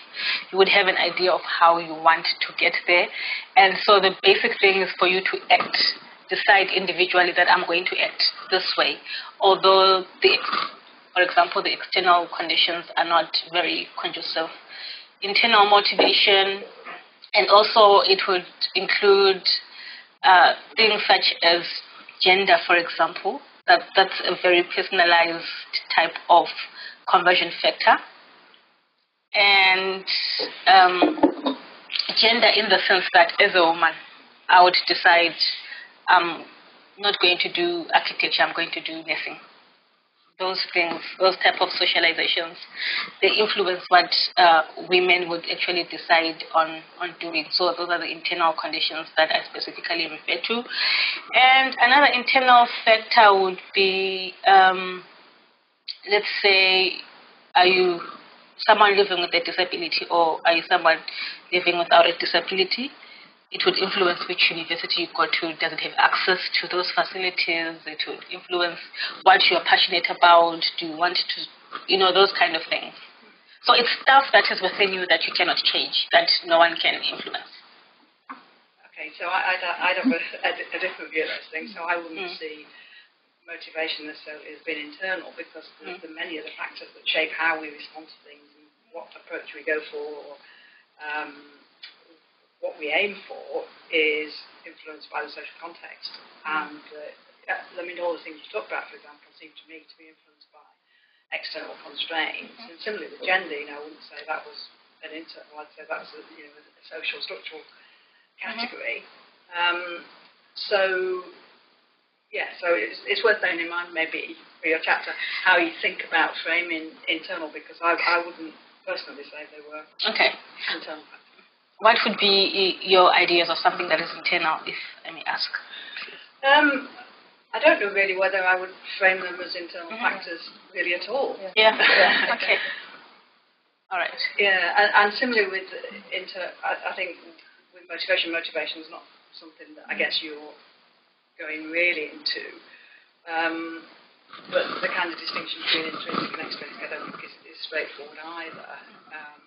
you would have an idea of how you want to get there, and so the basic thing is for you to act. Decide individually that I'm going to act this way, although the for example, the external conditions are not very conducive. Internal motivation, and also it would include uh, things such as gender, for example. That, that's a very personalized type of conversion factor. And um, gender in the sense that as a woman, I would decide I'm not going to do architecture, I'm going to do nursing those things, those type of socializations, they influence what uh, women would actually decide on, on doing. So those are the internal conditions that I specifically refer to. And another internal factor would be, um, let's say, are you someone living with a disability or are you someone living without a disability? it would influence which university you go to. Does it have access to those facilities? It would influence what you're passionate about. Do you want to, you know, those kind of things. So it's stuff that is within you that you cannot change, that no one can influence. Okay, so I, I'd, I'd have a, a, different view of those things. So I wouldn't Mm. see motivation necessarily as being internal because the, Mm. the many of the factors that shape how we respond to things and what approach we go for or um, what we aim for is influenced by the social context. And uh, I mean, all the things you talked about, for example, seem to me to be influenced by external constraints. And similarly with gender, you know, I wouldn't say that was an internal, I'd say that's a, you know, a social structural category. Um, so, yeah, so it's, it's worth bearing in mind maybe for your chapter how you think about framing internal because I, I wouldn't personally say they were Okay. internal factors. What would be your ideas of something that is internal, if I may ask? Um, I don't know really whether I would frame them as internal Mhm. factors really at all. Yeah. okay. All right. Yeah, and, and similarly with inter, I, I think with motivation, motivation is not something that I guess you're going really into. Um, but the kind of distinction between intrinsic and extrinsic, I don't think is, is straightforward either. Um,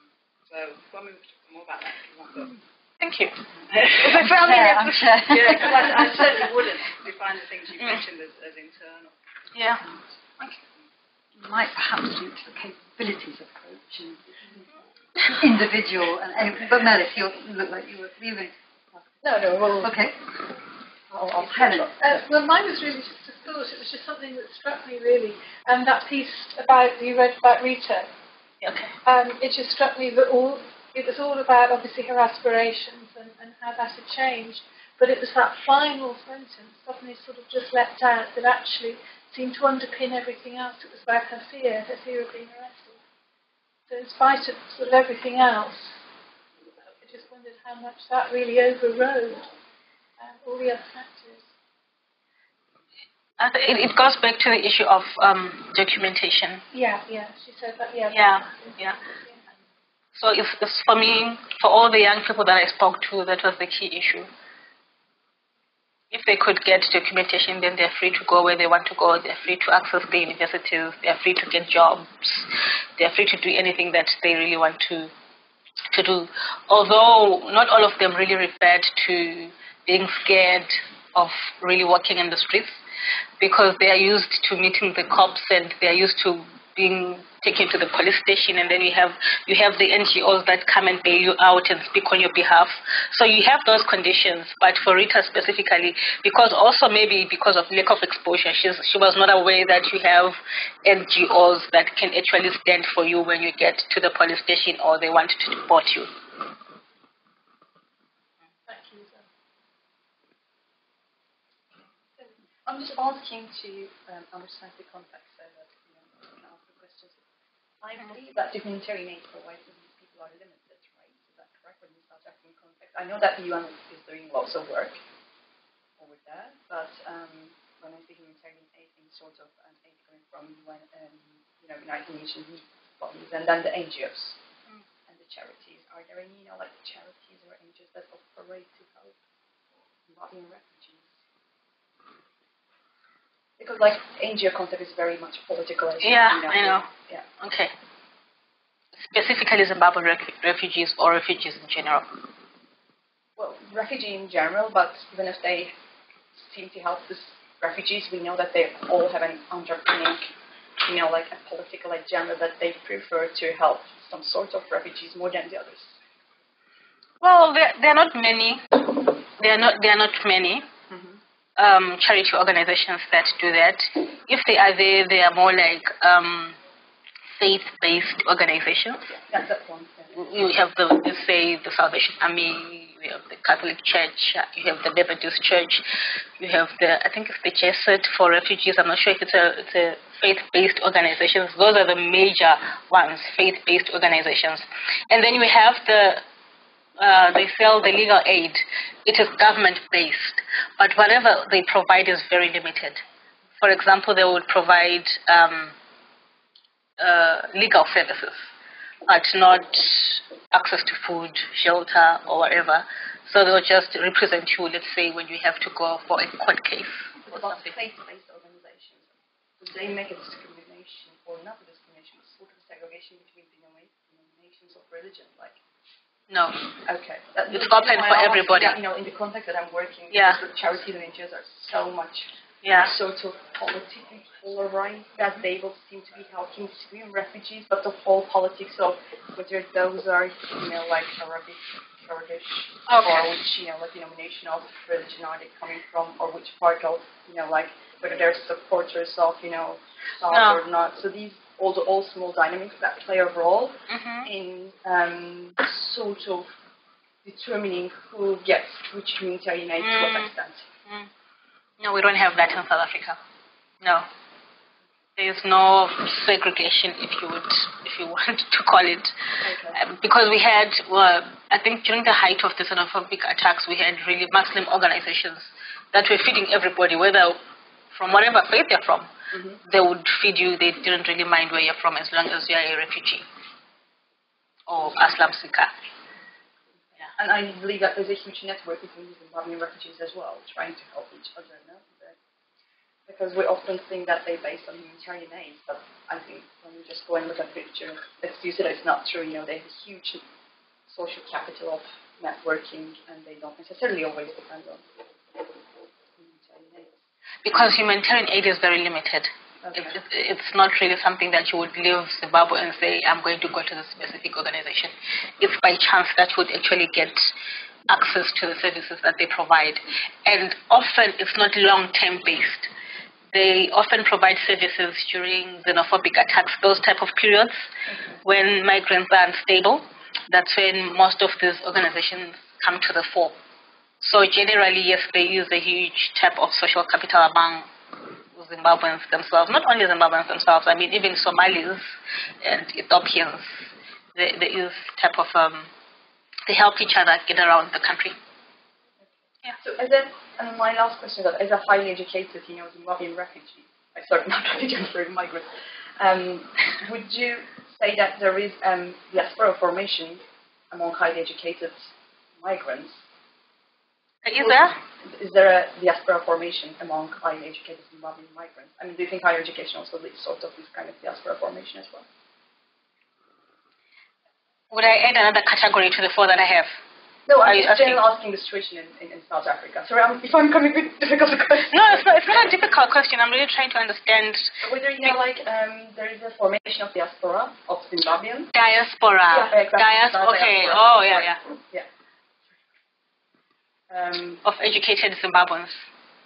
so, well, we can talk more about that if you want. But Thank you. I'm sure, I'm sure. yeah, because I, I certainly wouldn't define the things you Mm. mentioned as, as internal. Yeah. might perhaps link to the capabilities of coach and individual. And, and but Melis, you look like you were leaving. No, no, well, Okay. I'll Helen. Uh, well, mine was really just a thought. It was just something that struck me really. And that piece about you read about Rita, Okay. um, it just struck me that all it was all about obviously her aspirations and, and how that had changed. But it was that final sentence suddenly sort of just leapt out that actually seemed to underpin everything else. It was about her fear, her fear of being arrested. So in spite of sort of everything else, I just wondered how much that really overrode all the other factors. It, it goes back to the issue of um, documentation. Yeah, yeah, she said that. Yeah, Yeah, definitely. yeah. So if, if for me, for all the young people that I spoke to, that was the key issue. If they could get documentation, then they're free to go where they want to go. They're free to access the universities. They're free to get jobs. They're free to do anything that they really want to to do. Although not all of them really referred to being scared of really walking in the streets because they are used to meeting the cops and they are used to being taken to the police station and then you have you have the NGOs that come and bail you out and speak on your behalf. So you have those conditions, but for Rita specifically, because also maybe because of lack of exposure, she's, she was not aware that you have NGOs that can actually stand for you when you get to the police station or they want to deport you. Thank you. Zan. I'm just asking to um, understand the context so that you know, I can ask the questions. I believe that humanitarian aid provided to these people are limited, right? Is that correct when you start talking context? I know that the UN is doing lots of work over there, but um, when I say humanitarian aid, I think sort of an aid coming from UN, um, you know, United Nations bodies, and then the NGOs and the charities. Are there any, you know, like charities or NGOs that operate to help Zimbabwean refugees? Because like NGO concept is very much politicalized. Yeah, you know, I know. Yeah. Okay. Specifically Zimbabwe refugees or refugees in general. Well, refugee in general, but even if they seem to help these refugees, we know that they all have an underpinning, you know, like a political agenda that they prefer to help some sort of refugees more than the others. Well, there, there are not many. There are not. There are not many um, charity organizations that do that. If they are there, they are more like um, faith-based organizations. That's one. Yeah. You have the, let's say, the Salvation Army. You have the Catholic Church. You have the Methodist Church. You have the, I think it's the Jesuit for refugees. I'm not sure if it's a, it's a faith-based organizations. Those are the major ones, faith-based organizations. And then you have the uh, they sell the legal aid. It is government based, but whatever they provide is very limited. For example, they would provide um, uh, legal services, but not access to food, shelter, or whatever. So they'll just represent you, let's say, when you have to go for a court case or About faith-based organizations, do they make a discrimination or not a discrimination, sort of segregation between denominations of religion, like? No. Okay. That, It's open for everybody. Yeah, you know, in the context that I'm working, Yeah. the charities and NGOs are so much Yeah. sort of politically polarized that they will seem to be helping Syrian refugees, but the whole politics of whether those are, you know, like Arabic, Kurdish, Okay. or which, you know, like denomination of religion are they coming from, or which part of, you know, like whether they're supporters of, you know, No. or not. So these all the all small dynamics that play a role hmm in um, sort of determining who gets which humanitarian aid to what Mm. extent. No, we don't have that in South Africa. No. There is no segregation, if you would, if you want to call it, Okay. um, because we had, well, I think during the height of the xenophobic attacks, we had really Muslim organizations that were feeding everybody, whether from whatever faith they're from, Mhm. they would feed you. They didn't really mind where you're from as long as you are a refugee or asylum seeker. And I believe that there's a huge network between Zimbabwean refugees as well, trying to help each other. No? Because we often think that they're based on humanitarian aid, but I think when you just go and look at pictures, let's use it, it's not true. You know, they have a huge social capital of networking, and they don't necessarily always depend on. Because humanitarian aid is very limited. Okay. It's, it's not really something that you would leave Zimbabwe and say, I'm going to go to this specific organization. It's by chance that you would actually get access to the services that they provide. And often it's not long term based. They often provide services during xenophobic attacks, those type of periods when migrants are unstable. That's when most of these organizations come to the fore. So generally, yes, there is a huge tap of social capital among Zimbabweans themselves, not only Zimbabweans themselves, I mean even Somalis and Ethiopians. There, there is type of, um, they help each other get around the country. Yeah. So as a, and my last question is as a highly educated, you know, Zimbabwean refugee, I sorry, not refugee, sorry, migrant, um, would you say that there is um, diaspora formation among highly educated migrants? Is there? Is there a diaspora formation among highly educated Zimbabwean migrants? I mean, do you think higher education also leads sort of this kind of diaspora formation as well? Would I add another category to the four that I have? No, I'm you just asking- asking the situation in, in, in South Africa. Sorry, I'm, if I'm coming with difficult questions. No, it's not, it's not a difficult question. I'm really trying to understand Whether you know, like, um, there is a formation of diaspora of Zimbabweans. diaspora. Yeah, exactly. Dias- okay. diaspora. Oh, yeah, yeah. Yeah. Um, Of educated Zimbabweans.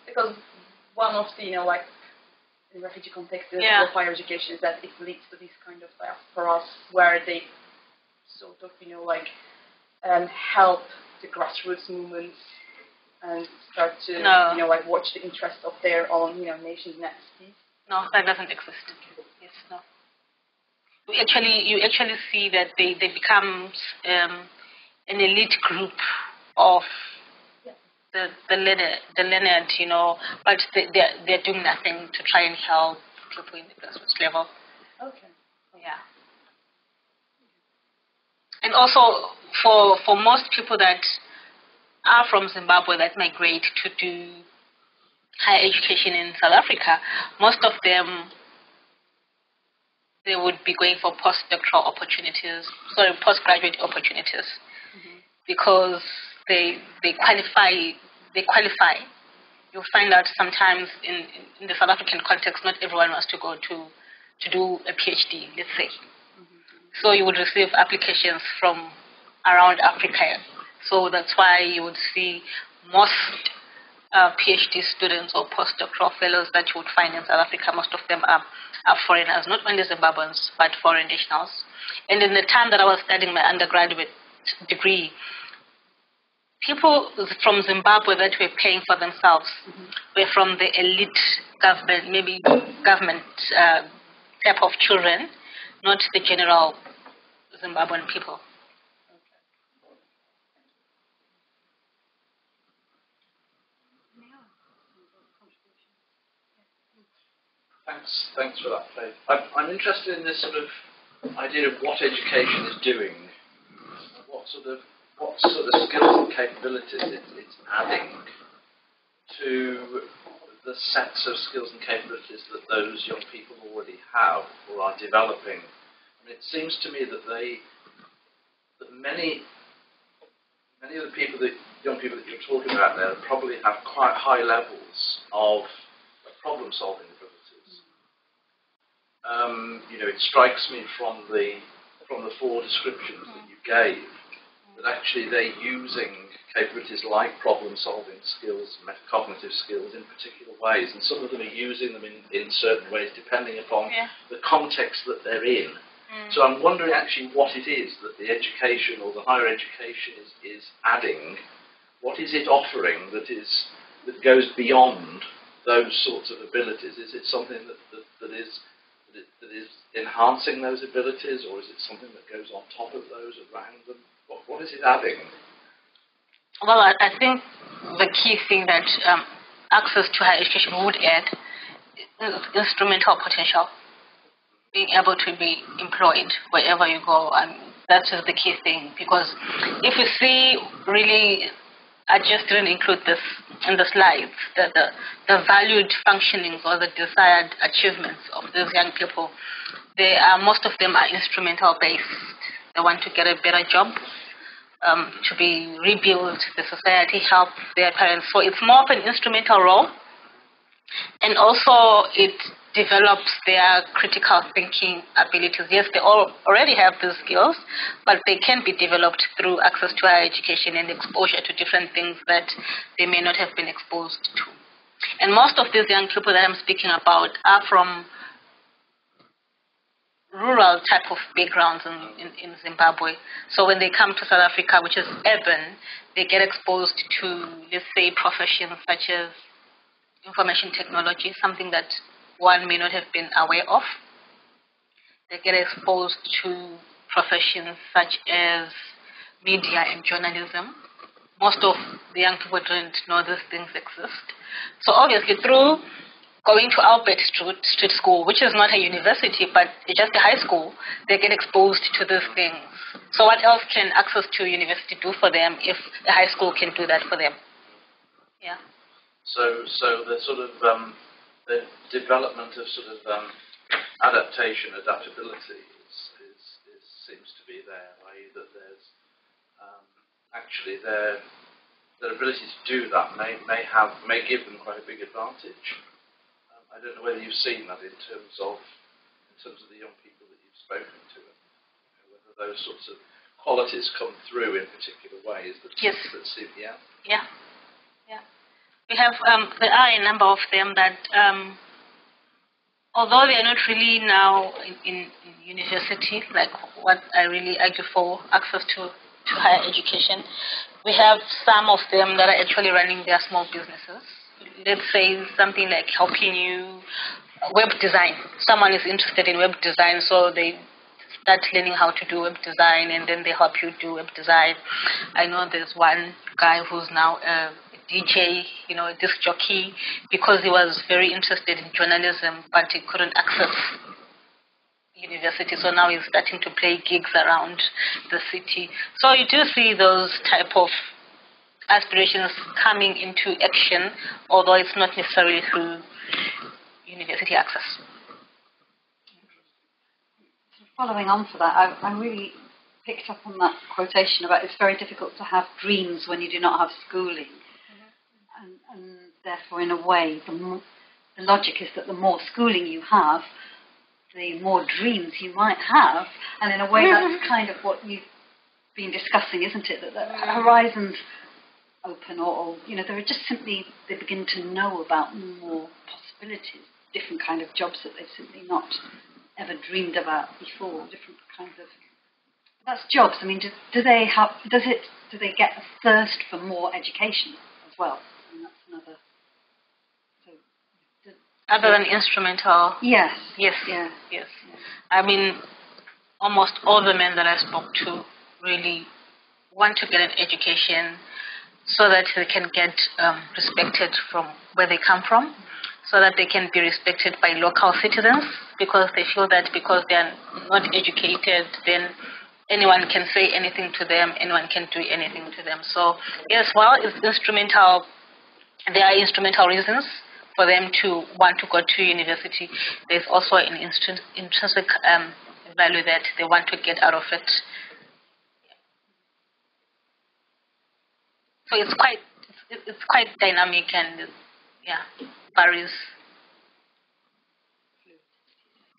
because one of the, you know, like, in refugee context Yeah. of higher education is that it leads to this kind of diasporas where they sort of, you know, like, um, help the grassroots movements and start to, No. you know, like, watch the interest of their own, you know, nation's next piece. No, that doesn't exist. Yes, no. You actually, you actually see that they, they become um, an elite group of the the the you know, but they, they're, they're doing nothing to try and help people in the grassroots level. Okay. Yeah. And also, for for most people that are from Zimbabwe that migrate to do higher education in South Africa, most of them they would be going for postdoctoral opportunities, sorry, postgraduate opportunities, mm-hmm. because they they qualify they qualify. You'll find out sometimes in, in the South African context, not everyone wants to go to to do a PhD, let's say. So you would receive applications from around Africa. So that's why you would see most uh, PhD students or postdoctoral fellows that you would find in South Africa, most of them are, are foreigners, not only Zimbabweans, but foreign nationals. And in the time that I was studying my undergraduate degree, people from Zimbabwe that were paying for themselves were from the elite government, maybe government uh, type of children, not the general Zimbabwean people. Thanks, thanks for that, Faith. I'm, I'm interested in this sort of idea of what education is doing, what sort of what sort of skills and capabilities it, it's adding to the sets of skills and capabilities that those young people already have or are developing. I mean, it seems to me that they, that many, many of the people that young people that you're talking about there probably have quite high levels of problem-solving abilities. Um, you know, it strikes me from the from the four descriptions that you gave that actually they're using capabilities like problem-solving skills, metacognitive skills in particular ways, and some of them are using them in, in certain ways depending upon Yeah. the context that they're in. Mm. So I'm wondering actually what it is that the education or the higher education is, is adding. What is it offering that is that goes beyond those sorts of abilities? Is it something that, that, that is that is enhancing those abilities, or is it something that goes on top of those around them? What, what is it adding? Well, I, I think the key thing that um, access to higher education would add is instrumental potential. Being able to be employed wherever you go, and that is the key thing. Because if you see really I just didn't include this in the slides, the, the, the valued functionings or the desired achievements of these young people. They are, most of them are instrumental based. They want to get a better job, um, to be rebuilt, the society help their parents. So it's more of an instrumental role. And also it develops their critical thinking abilities. Yes, they all already have these skills, but they can be developed through access to higher education and exposure to different things that they may not have been exposed to. And most of these young people that I'm speaking about are from rural type of backgrounds in, in, in, Zimbabwe. So when they come to South Africa, which is urban, they get exposed to, let's say, professions such as information technology, something that one may not have been aware of. They get exposed to professions such as media and journalism. Most of the young people don't know these things exist. So obviously through going to Albert Street, Street School, which is not a university but just a high school, they get exposed to these things. So what else can access to university do for them if a high school can do that for them? Yeah. So, so the sort of um, the development of sort of um, adaptation, adaptability is, is, is, seems to be there, i.e., that there's um, actually their their ability to do that may may have may give them quite a big advantage. I don't know whether you've seen that in terms of in terms of the young people that you've spoken to, and you know, whether those sorts of qualities come through in particular ways that yes. that the outcome. Yeah. Yeah. We have, um, there are a number of them that, um, although they are not really now in, in, in, university, like what I really argue for, access to, to higher education, we have some of them that are actually running their small businesses. Let's say something like helping you uh, web design. Someone is interested in web design, so they start learning how to do web design and then they help you do web design. I know there's one guy who's now a DJ, you know, a disc jockey, because he was very interested in journalism, but he couldn't access university. So now he's starting to play gigs around the city. So you do see those type of aspirations coming into action, although it's not necessarily through university access. Following on for that, I, I really picked up on that quotation about it's very difficult to have dreams when you do not have schooling mm-hmm. and, and therefore, in a way, the, more, the logic is that the more schooling you have, the more dreams you might have, and in a way, that's mm-hmm. kind of what you've been discussing, isn't it? That the horizons open, or, or you know, there are just simply they begin to know about more possibilities, different kind of jobs that they've simply not ever dreamed about before, different kinds of. That's jobs. I mean, do, do they have? Does it? Do they get a thirst for more education as well? that's another. So, Other than instrumental. Yes. Yes. Yeah. Yes. I mean, almost all the men that I spoke to really want to get an education so that they can get um, respected from where they come from, so that they can be respected by local citizens, because they feel that because they are not educated, then anyone can say anything to them, anyone can do anything to them. So, yes, while it's instrumental there are instrumental reasons for them to want to go to university. There's also an intrinsic um, value that they want to get out of it. So it's quite it's quite dynamic and yeah varies.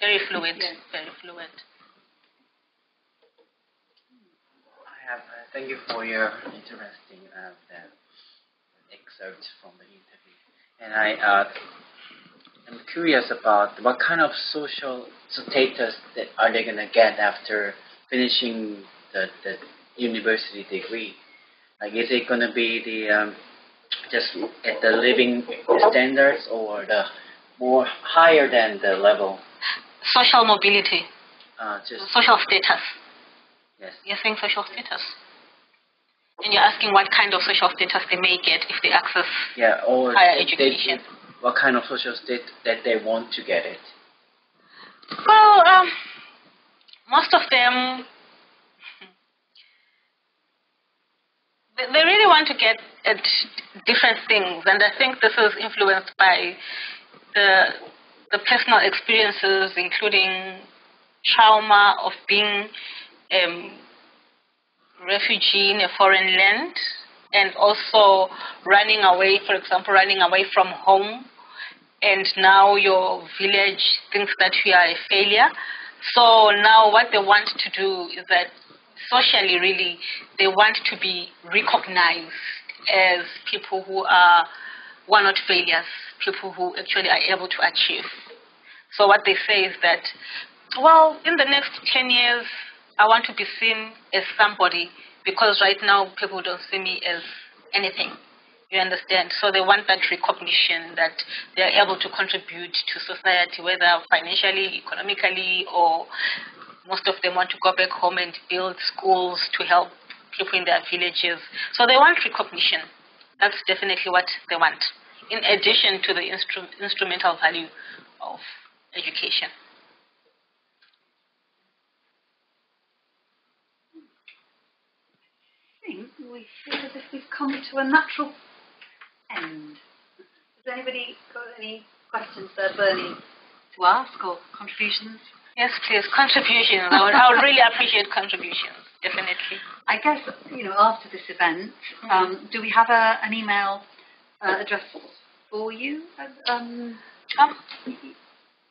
Very fluid, very fluid. I have, uh, thank you for your interesting uh, excerpt from the interview. And I uh, am curious about what kind of social status that are they going to get after finishing the, the university degree? Like, is it going to be the um, just at the living standards or the more higher than the level? social mobility, Uh, just social status. yes. You're saying social status. And you're asking what kind of social status they may get if they access. Yeah, or Higher they- education. what kind of social state that they want to get it? Well, um, most of them, they, really want to get at different things, and I think this is influenced by the the personal experiences, including trauma of being um, refugee in a foreign land, and also running away, for example, running away from home and now your village thinks that you are a failure. So now what they want to do is that socially really they want to be recognized as people who are are not failures, people who actually are able to achieve. So what they say is that well, in the next ten years I want to be seen as somebody because right now people don't see me as anything. You understand? So they want that recognition that they are able to contribute to society, whether financially, economically, or most of them want to go back home and build schools to help people in their villages. So they want recognition. That's definitely what they want, in addition to the instru- instrumental value of education. I think we feel as if we've come to a natural end. Has anybody got any questions there, Bernie, to ask or contributions? Yes, please. Contributions. I would, I would really appreciate contributions, definitely. I guess, you know, after this event, um, do we have a, an email uh, address for you? Um, Um,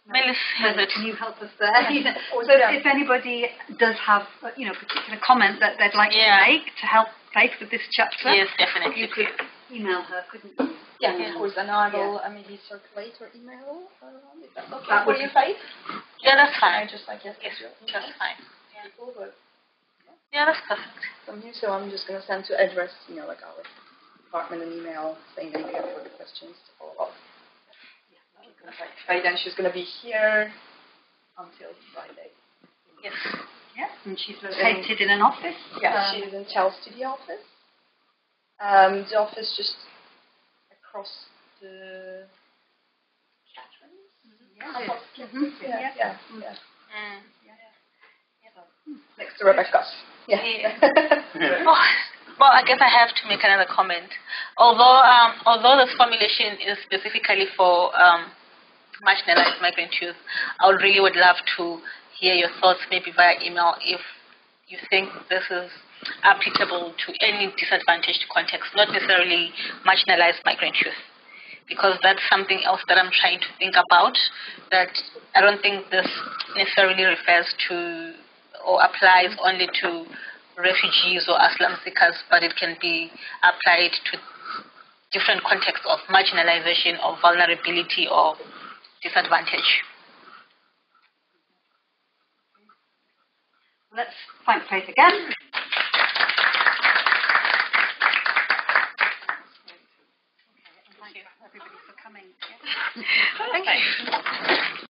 Melis has Heather, it. can you help us there? so if, anybody does have, you know, particular comment that they'd like Yeah. to make to help Faith with this chapter, Yes, definitely. you could email her, couldn't you? Yeah, Yeah. of course, and I will uh, maybe circulate or email around if that's okay That for would you, Faith. Yeah, that's fine. I just like yes, Yes, your just fine. people, but Yeah, that's perfect. from you, so I'm just gonna send to address, you know, like our department an email saying that we have further questions to follow up. Faith, and she's gonna be here until Friday. Yes. Yeah, and she's located in an office. Yeah, um, she's in Chelsea, the office. Um, the office just across the Catherine's. yeah. Yeah, Yeah. yeah, yeah. Mm. Next to Rebecca's. Yeah. Oh, well, I guess I have to make another comment. Although, um, although this formulation is specifically for um, marginalized migrant youth, I would really would love to hear your thoughts, maybe via email, if you think this is applicable to any disadvantaged context, not necessarily marginalized migrant youth. Because that's something else that I'm trying to think about. That I don't think this necessarily refers to or applies only to refugees or asylum seekers, but it can be applied to different contexts of marginalization, or vulnerability, or disadvantage. Let's thank Faith again. Thank you everybody for coming. Thank you.